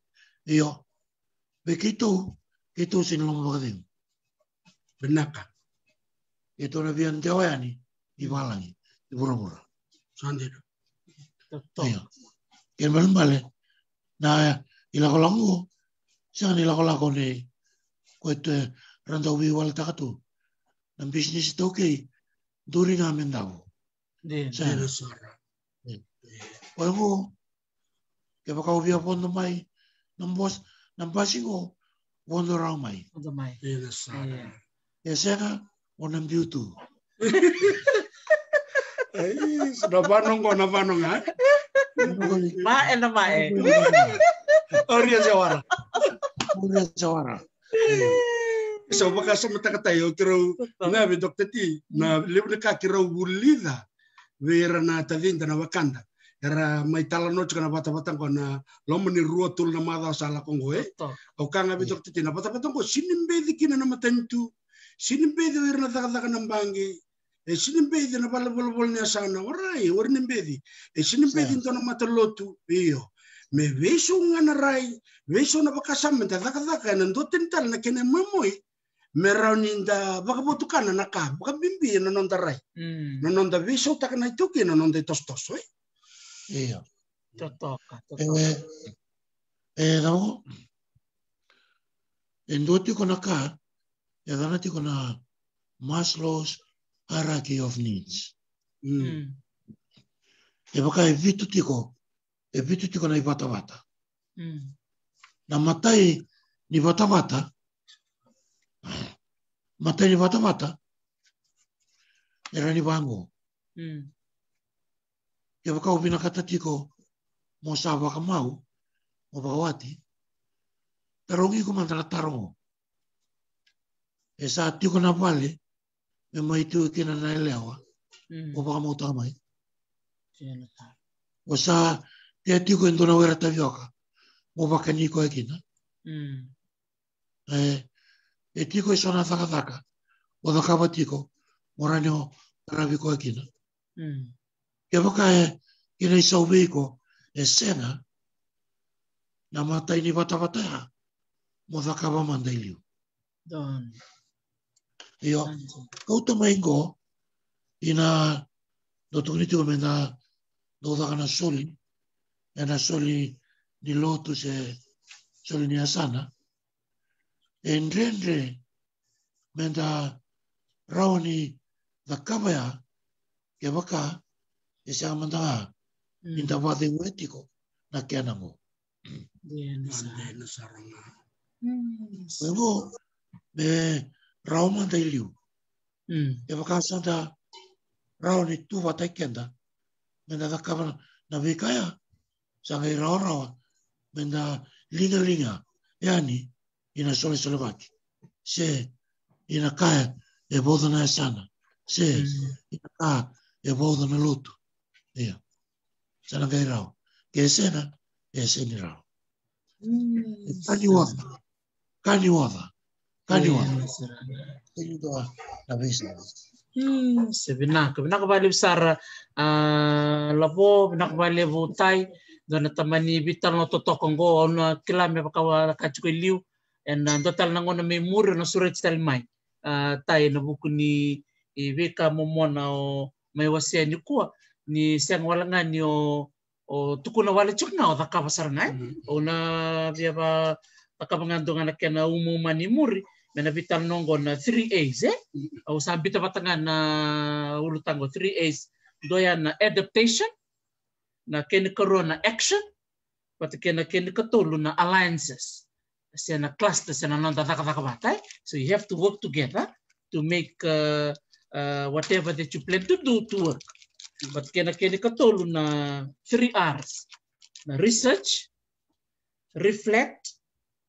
Iyo, me kei tō, kei tō Benaka. E tōna vian te oeani, i walangi, i buramura. Sandera. Totoo. Iya. Kien malu male, na i lako lango, siang ni lako lako ni, ko te randa ui wala takatu. Na business tau kei, duri ngā Sandera sara. Koe mo, ke wakau via pondo mai, nam bos, nam pasingo, pondo rau mai. Ito mai. Sandera sara. Iya. E senga, o nam biutu. Ai, na vanong ko na vanong ha. Mae na mae. Oria jawara. Ure sawara. So baka sa mata ka tayo kiro na bi dokter ti na libre ka kiro bulida. Vera na tavinda na wakanda. Era mai tala no na bata bata ko na lomani ruo tul na mada sala kongo e. Totoo. O kanga bi dokter ti na bata bata ko sinimbe di kina na matentu. sinimbedhi weri na dhakadhaka na mbangi e sinimbedhi na valavolvol ni sana warai wari nimbedhi e sinimbedhi ntona matalotu iyo. Me vesu ngana rai vesu na vakasama nta dhakadhaka na ndote ntala na kene mamoi me rauni nda vakavutukana na ka vakavimbie na nonda rai. Mm. Na nonda vesu taka na ituki na nonda itosotoso e eh? iyo. Totoka totoka. E rawo e ndoti kona ka εδώ να τίγω να μάσλος αράκι οφνίτς. Εγώ κάνω εβίτου τίγω, εβίτου τίγω να υπάτα βάτα. Να ματάει νιβάτα βάτα, ματάει νιβάτα βάτα, έρανι βάγκο. Εγώ κάνω πίνα κατά τίγω, μόσα βαγμάου, ο βαγωάτη, τα ρόγι κομμάτα να τα ρόγω. E sa tiko na pale, me mai tu kina na elewa, Mm. o baka mo ta mai? O sa te tiko endo na wera tavioka, mo baka niko e kina. Mm. E, e tiko e sona thaka thaka, o da kawa tiko, mo rani o ravi ko e kina. Mm. Ke waka e, kina i sau veiko, e sena na matai ni vata vata mo da kawa mandai liu. io go to mai go ina no to ni me na do da na soli e na soli di lotu se soli ni asana e ndrendre me da raoni da kabaya ke baka e se amanda inda wa de wetiko na kena mo Wengo, me rao manda i liu, Mm. e waka santa, rao ni tu watai kenda, me na da kawa na wikaya, sanga i rao rao, me na linga linga, e ani, ina sole sole waki. Se, ina kaya, e bodo na e sana. Se, Mm. ina ka, e bodo na lutu. Ia. Sana kai rao. Ke e sena, e seni rao. E Mm. wata. Kani wata. Kani wata. Na visa. Hmm, se binaka. Binaka bali besar uh, labo, binaka bali vutai, dona tamani bital no totokong go, ona kila me bakawa kachuko liu, and uh, total na ngona me muru no surat tal mai. Uh, tai na buku ni i weka momona o mai wasia ni kua, ni siang walanga ni o o tukuna wale chukna o dhaka basar ngai. Mm. o na via ba taka mangandong anak kena umu mani muri mena vital nongo na 3 A's eh? Au sambita batanga na ulu tango 3 A's doya na adaptation na kene corona action pati kena kene katulu na alliances. Se na clusters na nanda taka taka batai so you have to work together to make uh, uh, whatever that you plan to do to work. But kena kene katulu na 3 R's. Na research reflect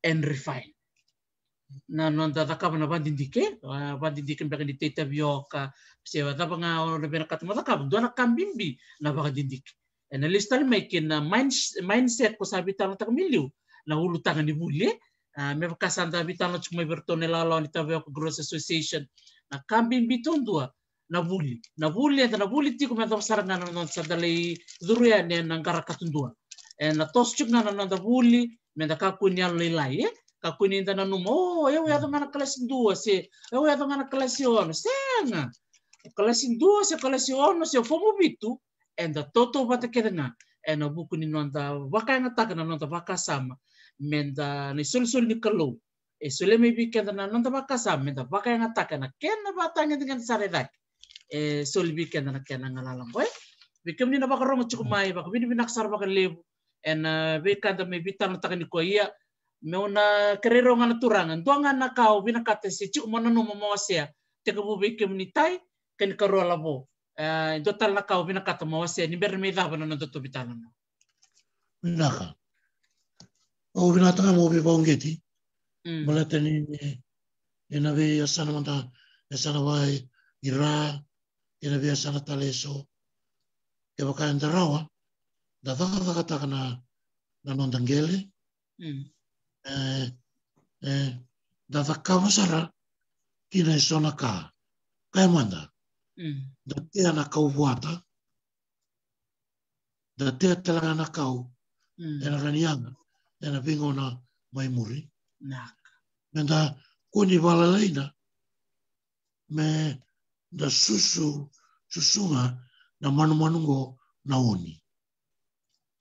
and refine na no da ka na bandindike? Bandindike mbaka di teta bioka se wa da nga o na bena katma da ka do na kambimbi na baka dindike least may kin na mindset ko sabi tang tak miliu na ulu tangan ni buli me kasanda bitang na chumay bertone lalo ni tabi ko gross association. Na kambimbi ton dua na buli na buli na buli ti ko me saranga na sa dalay duruya ne nang karakatundua and na tos chuk na na buli me da ka kunyal lilai eh kakuninda na numa, oh, eu ia tomar na classe 2, se, eu ia tomar na classe 1, senga. Classe 2, se classe 1, se fomo bitu, enda toto bata kedenga, ena buku ni nonda waka nga taka na nonda waka sama, menda ni sul sul ni kalau, e sule me bi na nonda waka sama, menda waka nga taka na. Kena dengan sare dak, e sul bi kenda na kena ngalalang boy, bikem ni na baka rongo chukumai, baka bini binaksar baka lebu, ena bi kanda me na taka ni ko iya, meuna kerero ngana turangan tuanga na kau bina kata si cik mana no mo sia te ka bubi ke mnitai ken karo labo eh total na kau bina kata mo sia ni ber me da bana no to bitana no Minaka. O bina tanga mo bi bongeti. Tani ena ve asana manta asana vai ira ena ve asana taleso ke baka ndarawa da da da da kana na nondangele. Mm. Da kawasara kina e sona ka. Kai manda, da te ana kau wata, da te talanga na kau, e na ranianga, e na vingo na mai muri. Nak. Me da kuni wala leina, me da susu, susunga na manu manungo na oni.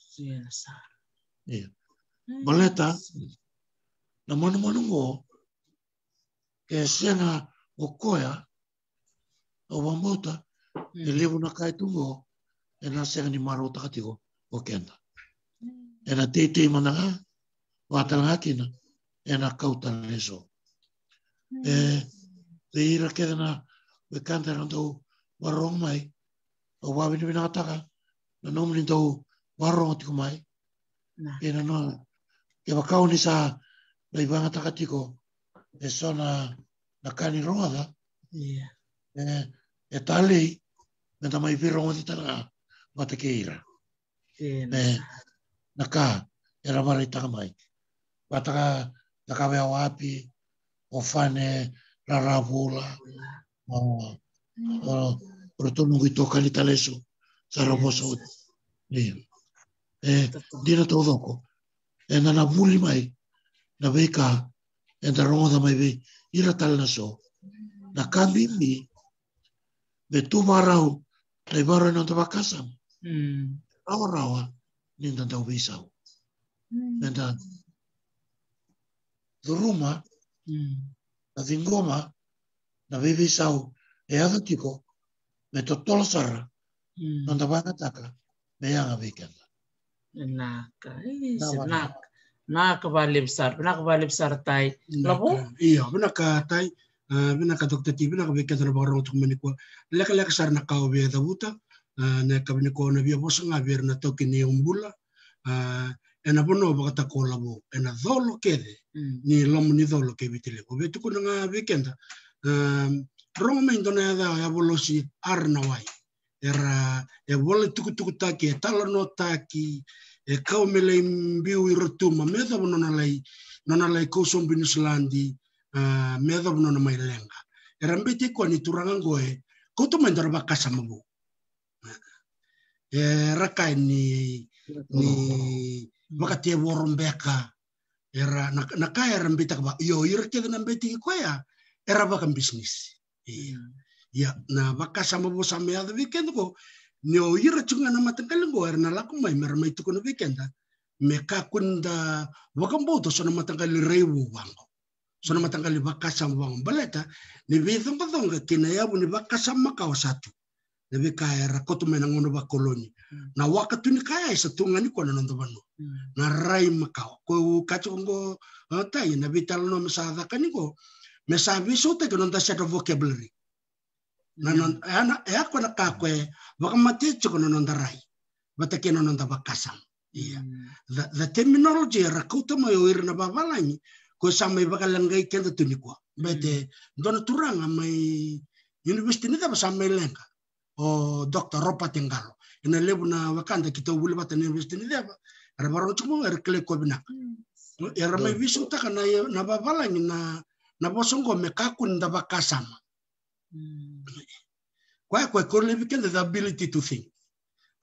Siya sa. Iya. Baleta, na manu manungo, ke sena o koia, o wamota, e lewu na kai tungo, e na senga ni maro takatiko o kenda. E na teitei mananga, o atalanga kina, e na kauta leso. E te ira keda na, we kanta rando warong mai, o wawini wina ataka, na nomini tau warong tiko mai, e na no, ke wakau ni sa, le vanga takatiko e sona na kani roa. Yeah. E, e tale me ta mai viro ngoti tala ma te keira. Yeah. E, na ka e ramara i taka mai. Ma taka na ka vea wapi o fane la ravula o o rotonu ki toka ni tale su sa rabo sa uti. Yeah. E, dira tau dhoko. E, na vuli mai. na veika e da ronga mai vei ira tal na so. Na kamimi ve tu varau tai varau na tava kasam. Mm. Rawa rawa ni na tau visau. Mm. Na da duruma na vingoma na vivisau e avatiko me to tolosara mm. na tava ngataka me yanga vikenda. Naka, eh, naka. nakabalibsar binakbalibsartai labo iyo binakatai binakadogtati binakabekadanabagarongtukmenikwa leklek sarnakaobedabuta nekabnikona biabosanga biernatokineumbula ena bono bakata ko labo ena dolo kede ni lomo ni dolo ke bitileko betukunanga bekenda rongo maindona yada yabolosi arnawai era ebole tukutuku taki etalano taki e kau me lei mbiu i rotu ma medha wa nona lei nona lei kousom binusilandi uh, me wa nona mai lenga e rambe te kua ni turanga ngoe koutu mai ndara bakasa mabu e rakai e ni ni wakatia worombeka era e, e rambe takaba yo ira keda nambe tiki koya e mm. era bakam bisnis ia yeah. yeah. na sa mabu samea the weekend ko ni o ira chunga na matangkaling ko, era na lako mai, mera mai tuko na weekend, me ka kunda wakam boto so na matangkali rewu wango. Sono matanggali bakasam wang baleta ni vithong kathong ka kina yabu ni bakasam makao satu. Nabi kaya rakotu mena ngono ba koloni. Na wakatu ni kaya isa tunga ni kona nondo banu. Na rai makao. Ko kacho ngo tai na vital no. Mesa viso te ke nonda set of vocabulary. nanon eh, eh, na kakwe eh, baka mati chiko nanon darai bata ke nanon da bakasam. Iya. The, the terminology rakuta mo yoir na babalangi ko sa mai langai kenda tunikwa bete mm. don turanga ah, mai university ni ka samai lenga o dr ropa tengalo ina lebu na wakanda kita wuli bata university ni deba era baro chumo era kle ko bina. Mm. Era mai mm. visu taka na na babalangi na na bosongo me vakasama bakasama kwa kwa kole vike the ability to think.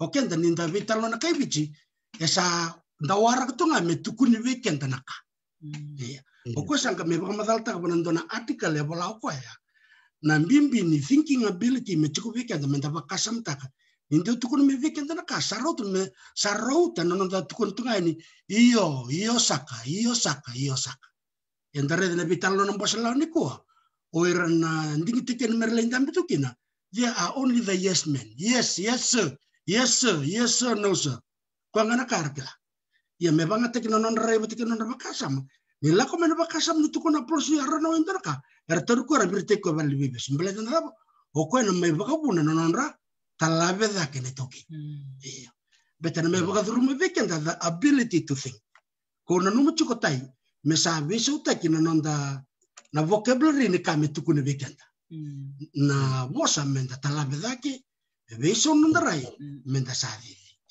Okenda ni nda vitalo na kai bichi esa nda wara kutunga me tukuni vike nda naka. Mm. Okwe sanga me baka madal ta bona na article ya bola okwa ya. Na mbimbi ni thinking ability me chiku vike nda menda baka samtaka ndio tukuni me vike nda naka. Sarotu me sarota nono nda tukuni tunga ni iyo iyo saka iyo saka iyo saka. Yandare de vitalo no bosala ni kuwa. O era na ndingi tiken merlen dambe tukina. They are only the yes men. Yes, yes sir. Yes sir, yes sir, no sir. Kwa ngana karga Ya me banga tekino non rai betikino non bakasam. Ni la ko men bakasam ni tukuna pulsi arana wendar ka. Er taru ko rabir te ko bali bibes. Mbele tan rabo. O ko na me bakabuna non ra talabe da kene toki. Iya. Betana me bakaduru me vekenda the ability to think. Ko na numu chuko tai me sa visu tekino non da na vocabulary ni kame tukuna vekenda. Na wosa menda talabe da ki. Visu non da rai menda sa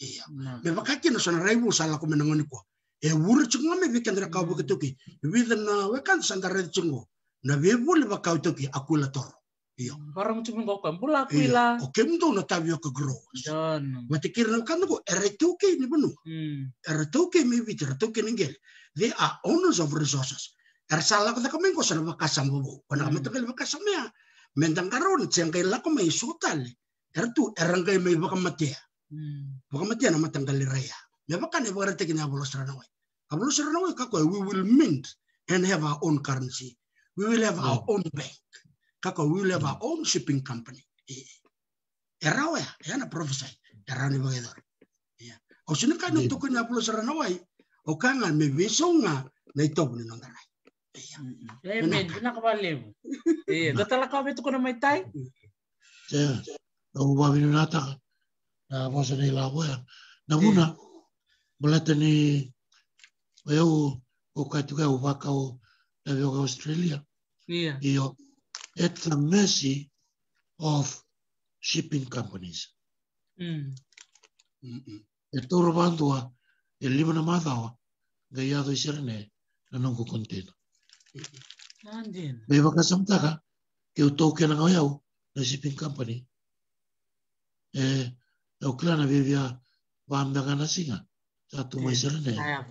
Iya. Me bakaki na sona rai wo sala ko menangoni ko. E wuri chunga me vikendra ka bo ketoki. Within na wekan sanda red chungo. Na ba ka toki akula toro. Iya. Barang cuma kau kan pula aku Iya. ila. O kemdo na tavio ka grow. Dan. Watikir na kan ko ere toki ni bunu. Ere toki me vit ere toki ningel. They are owners of resources. Ere sala ko kamen ko sana bakasam bo. Kona kami tagal bakasam ya. Mendang karon siyang kay lako may sutali. Ere tu erangay may bakamatia. Baka na matanggal raya. Me baka ne baka tekin na bolos ranaway. Abolos ranaway kako we will mint and have our own currency. We will have our own bank. Kako we will have our own shipping company. Erawa ya, ya na prophesy. Era ni bagay dor. Ya. O sino ka nung tukun na abolos ranaway. O ka nga me viso nga na ito ni nang daray. Eh, med, nakabaliw. Eh, datala ka ito na may tay. Yeah. Nau nata. Na wasa ni lawa. Na muna. Bulata eu o katuka é o waka o na vioga Australia. Yeah. Io at the mercy of shipping companies. Mm. Mm -mm. E toro bandua e lima na madawa. Gaiado isirane na nungu container. Nandin. May makasamtaka, eu token na ngayaw, na shipping company. Eh, eu klana vivia wamdaga na singa. Sa tumay na.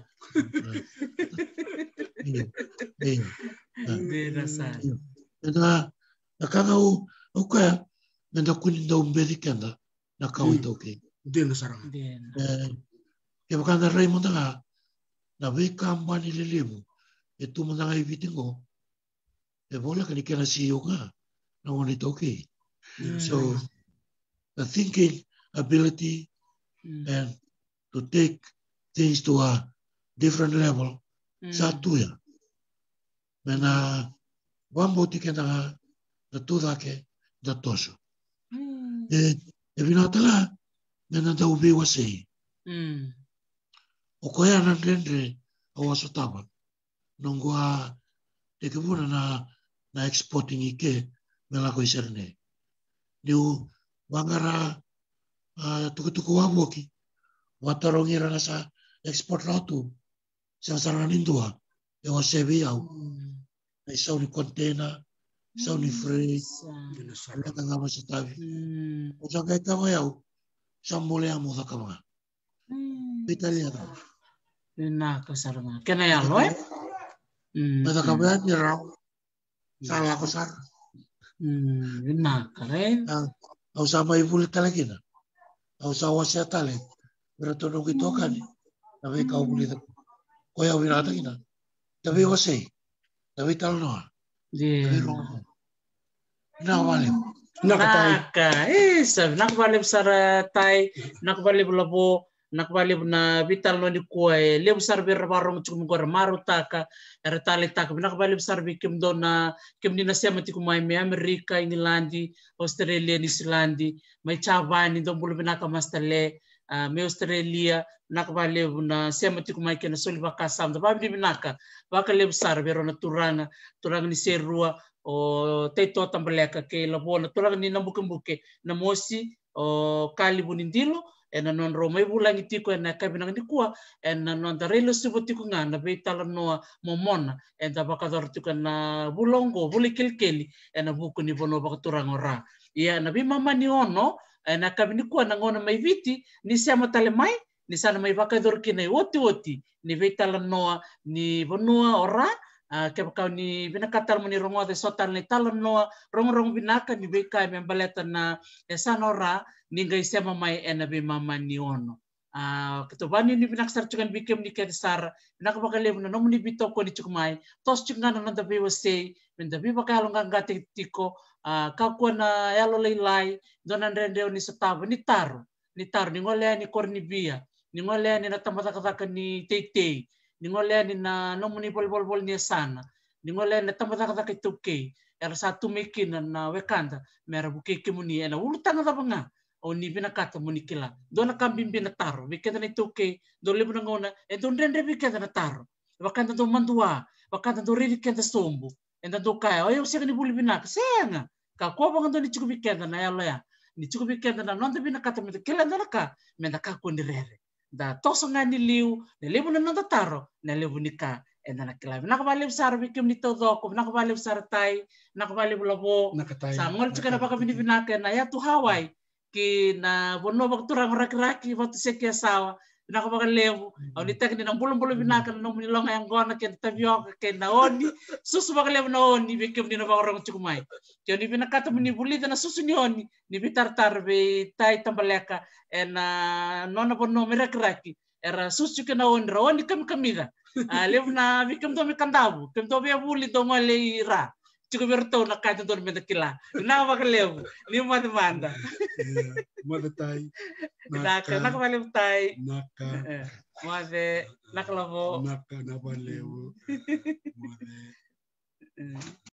Iyo. Iyo. Iyo. Nanda, nakangau, o kaya, nanda kunin daw mbedi kanda, nakawin daw kayo. Din na sarang. Din. Eh, kaya makanda Raymond na nga, na may kamba nililimu, e tu mo nga ibitingo, e bola ka ni kena siyo nga, na wani toke. So, the thinking ability Mm. and to take things to a different level, Mm. satu ya. Mena, wambo tike na na tudake da toso. Mm. E, e vinatala, mena da ubi wasei. Mm. O koea na rendre o wasotawa. Nongua te kibuna na na exporting ike me lako iserne. Niu wangara uh, tukutuku wawoki. Watarongira na sa export ratu. Sa sarang indua. E wa sebi au. Na isaw ni container. Isaw ni freight. Sa. Hindi na sarang. Wala ka nga masatawi. Mm. O sa kay kama yau. Sa mule amo sa kama. Mm. Italiano. Ina ka sarang. Kena ya lo eh? Mm. Ni raw. Sala ko sa. Mm. Ina ka rin. au sa mai vule talaki na au sa wa sia tale pero to no kito kan na ve ka vule ta ko ya vira ta kina ta ve wa sei Tapi tal no. Tapi ro. Ina wale. Nakatai. Naka, eh, sabi, nakabali sa tay, nakabali labo, nakabali na vital no ni kuai, lebu sarbi rabarong chukum gora maru taka, era tali taka, nakabali sarbi kim do na, kim ni nasya mati kumai me Amerika, Ingilandi, Australia, New Zealand, may chavani do bulu binaka mastale, me Australia, nakabali na siya mati kumai kena soli baka sam, da babi binaka, baka lebu sarbi ro na turanga, turanga ni serua, o te to tambaleka ke la bona tora ni na buke buke na mosi o kali ena non ro mai bulangi tiko ena kai binang ni kua. Ena non da relo sivo tiko nga na be tala noa momona ena da baka dor tiko na bulongo buli kelkeli ena buku ni bono baka turang ora ia na bi mama ni ono ena kai kua na ngona mai viti ni sema tale mai ni sana mai baka dor kina oti oti. Ni be tala noa ni bonua ora ke kau ni bina katal mani rongo de sotan le talon no rongo rongo binaka ni beka me baleta na e sanora ni ngai sema mai ena be mama ni ono. Uh, keto bani ni bina sar chukan bikem ni ke sar bina ka bakale ni bito ni chukumai tos chukana na da bewa sei men da biba ka longa ngate tiko uh, ka ko na yalo lai lai dona rende ni sataba ni taro ni taro ni ngole ni korni bia ni ngole ni na tamata ni teitei ningole ni na no muni bol bol bol ni sana ningole na tamba taka taka tuke era satu mekin na wekanda mera buke ke muni ena ulu tanga da banga o ni bina kata muni kila dona kambim bina taro biketa ni tuke do lebu na ngona e don rende biketa na taro wakanda do mandua wakanda do riri kenta sombu enda do kaya o eu sega ni buli bina senga ka ko banga do ni chuku biketa na ya ni chuku biketa na nonda bina kata mita kila ndana ka. Menda ka ko ni rere da toso nga ni liu ne lebu na nonda taro ne lebu ni ka. E na kila na ka bale sar bi kim ni to do ko na ka bale sar tai na ka bale labo. Nakatai. sa ngol chika na baka bini binaka na ya tu hawai ki na bono bak turang raki batu seki sawa na ko mm-hmm. levo au ni tak ni na bulu bulu bina kan no ni longa yang gona que tapioca ken na oni susu ba levo na oni be ke ni na ba orang cukup mai ni bina kata ni na susu ni oni ni bitar be tai tambaleka ena nona merakraki era susu ke na oni ra oni kam kamida levo ah, na bikam do me kandavu kam do be buli do chikiberto na kaitan do dormir kila. Na levo ni mad manda mad tai. Naka naka levo tai? Naka levo nakalavo naka nabaleu